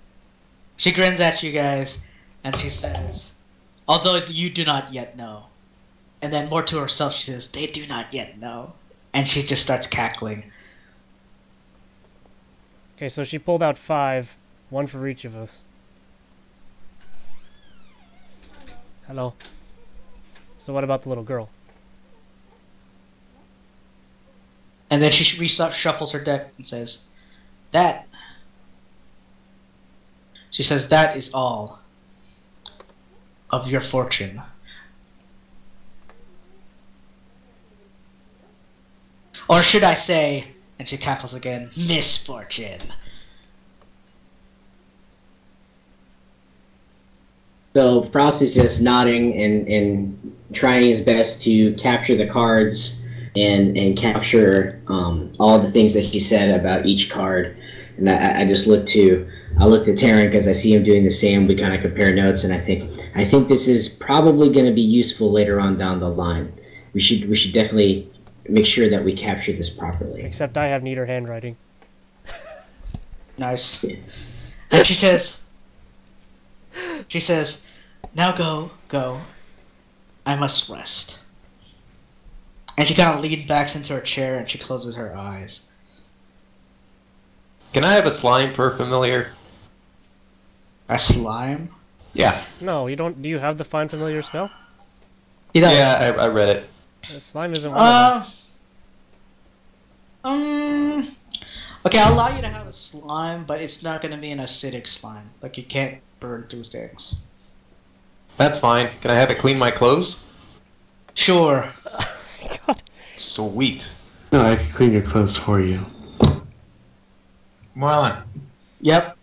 She grins at you guys, and she says, Although you do not yet know. And then more to herself, she says, They do not yet know. And she just starts cackling. Okay, so she pulled out five, one for each of us. Hello. So what about the little girl? And then she reshuffles her deck and says, That. She says, That is all of your fortune. Or should I say, and she cackles again, misfortune. So Frost is just nodding and, and trying his best to capture the cards and and capture um, all the things that he said about each card. And I, I just look to I looked at Taryn because I see him doing the same. We kind of compare notes, and I think I think this is probably going to be useful later on down the line. We should we should definitely make sure that we capture this properly. Except I have neater handwriting. Nice. And she says, she says, now go, go. I must rest. And she kind of leans back into her chair and she closes her eyes. Can I have a slime for a familiar? A slime? Yeah. No, you don't. Do you have the find familiar spell? He does. Yeah, I, I read it. Uh, Slime isn't one. Uh, um. Okay, I'll allow you to have a slime, but it's not going to be an acidic slime. Like you can't burn through things. That's fine. Can I have it clean my clothes? Sure. God. Sweet. No, I can clean your clothes for you. Marlon. Yep.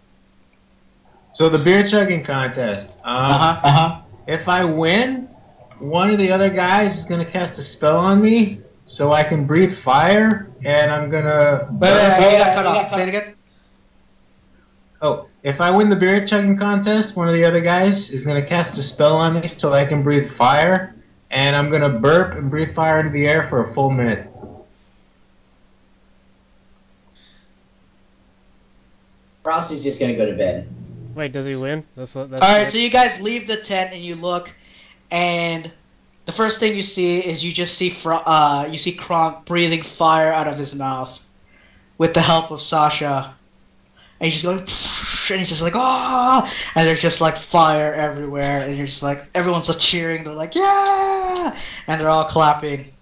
So the beer chugging contest. Um, Uh huh. Uh huh. If I win, one of the other guys is gonna cast a spell on me, so I can breathe fire, and I'm gonna. Wait, wait, wait, you got cut off. Say it again. Oh, if I win the beer chugging contest, one of the other guys is gonna cast a spell on me, so I can breathe fire, and I'm gonna burp and breathe fire into the air for a full minute. Frost is just gonna go to bed. Wait, does he win? That's that's. All right, so you guys leave the tent and you look, and the first thing you see is you just see Fro- uh you see Kronk breathing fire out of his mouth, with the help of Sasha, and he's just going, and he's just like ah, and there's just like fire everywhere, and you're just like everyone's like cheering, they're like yeah, and they're all clapping.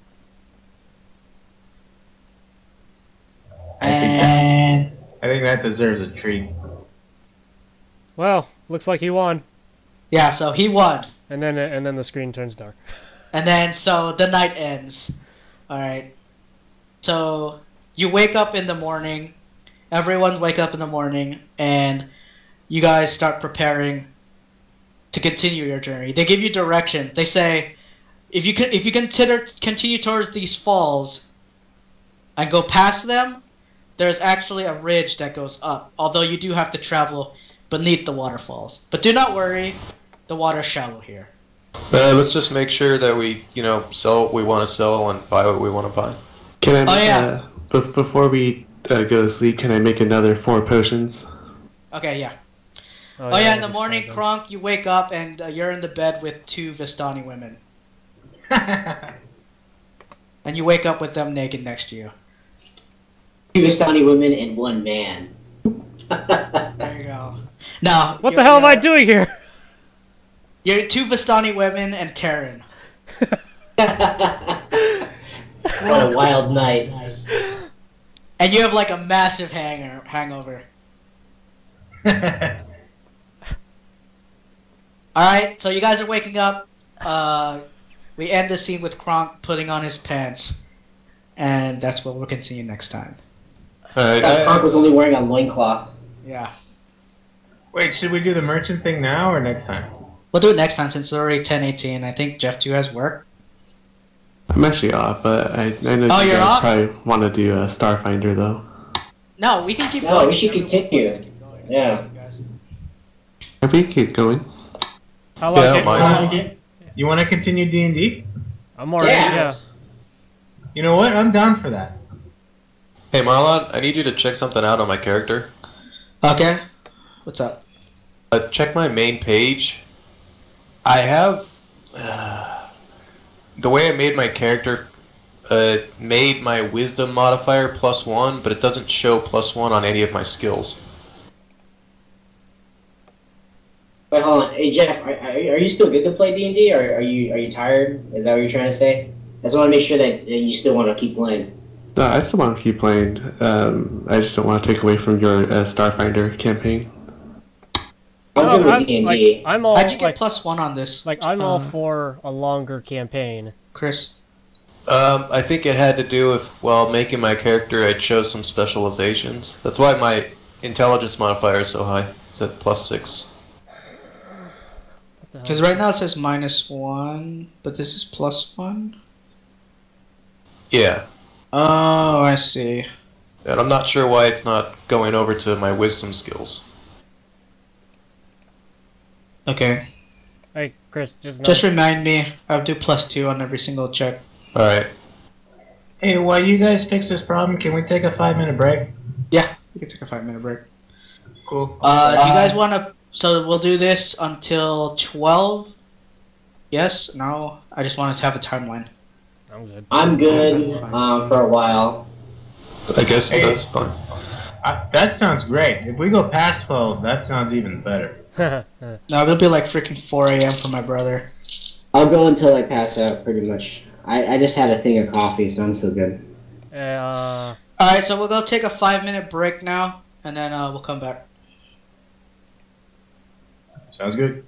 And I think that deserves a treat. Well, looks like he won. yeah, so he won. And then and then the screen turns dark. [LAUGHS] And then so the night ends. Alright. So you wake up in the morning. Everyone wake up in the morning and you guys start preparing to continue your journey. They give you direction. They say if you can if you consider continue towards these falls and go past them, there's actually a ridge that goes up. Although you do have to travel beneath the waterfalls. But do not worry, the water's shallow here. Uh, let's just make sure that we, you know, sell what we want to sell and buy what we want to buy. Can I? Oh, yeah. Uh, b- before we uh, go to sleep, can I make another four potions? Okay, yeah. Oh, yeah, in the morning, described Kronk, you wake up and uh, you're in the bed with two Vistani women. [LAUGHS] And you wake up with them naked next to you. Two Vistani women and one man. There you go. [LAUGHS] Now. What the hell am I doing here? You're two Vistani women and Taryn. [LAUGHS] what a wild night. And you have like a massive hanger hangover. [LAUGHS] Alright, so you guys are waking up. Uh, we end the scene with Kronk putting on his pants. And that's what we'll continue next time. All right. That Kronk was only wearing a loincloth. Yeah. Wait, should we do the merchant thing now or next time? We'll do it next time since it's already 10:18. I think Jeff too has work. I'm actually off, but I, I know Oh, you you're guys off? probably want to do a Starfinder though. No, we can keep No, going. we should Everyone continue. wants to keep going. Yeah. up to. If we keep going, How long? Yeah, can- mine. You want to continue D and D? I'm already. Yeah. Yeah. You know what? I'm down for that. hey, Marlon, I need you to check something out on my character. Okay. What's up? Uh, check my main page. I have uh, the way I made my character. Uh, made my wisdom modifier plus one, but it doesn't show plus one on any of my skills. Wait, hold on. Hey Jeff, are, are are you still good to play D and D, or are you are you tired? Is that what you're trying to say? I just want to make sure that, that you still want to keep playing. no, I still want to keep playing. Um, I just don't want to take away from your uh, Starfinder campaign. I'm No, I'm, like, D. I'm all How'd you get like, plus one on this? like I'm all Uh, for a longer campaign. Chris. Um, I think it had to do with well making my character. I chose some specializations. That's why my intelligence modifier is so high. It's at plus six. Because right now it says minus one, but this is plus one. Yeah, Oh, I see. and I'm not sure why it's not going over to my wisdom skills. Okay. Hey, Chris, just Just remind me. I'll do plus two on every single check. All right. Hey, while you guys fix this problem, can we take a five minute break? Yeah, we can take a five minute break. Cool. Uh, do you guys want to? So we'll do this until twelve. Yes. No. I just wanted to have a timeline. I'm good. I'm good um, for a while. I guess Hey. that's fine. Uh, that sounds great. If we go past 12, that sounds even better. [LAUGHS] No, it'll be like freaking four a.m. for my brother. I'll go until I pass out, pretty much. I, I just had a thing of coffee, so I'm still good. uh, All right, so we'll go take a five minute break now, and then uh, we'll come back. Sounds good.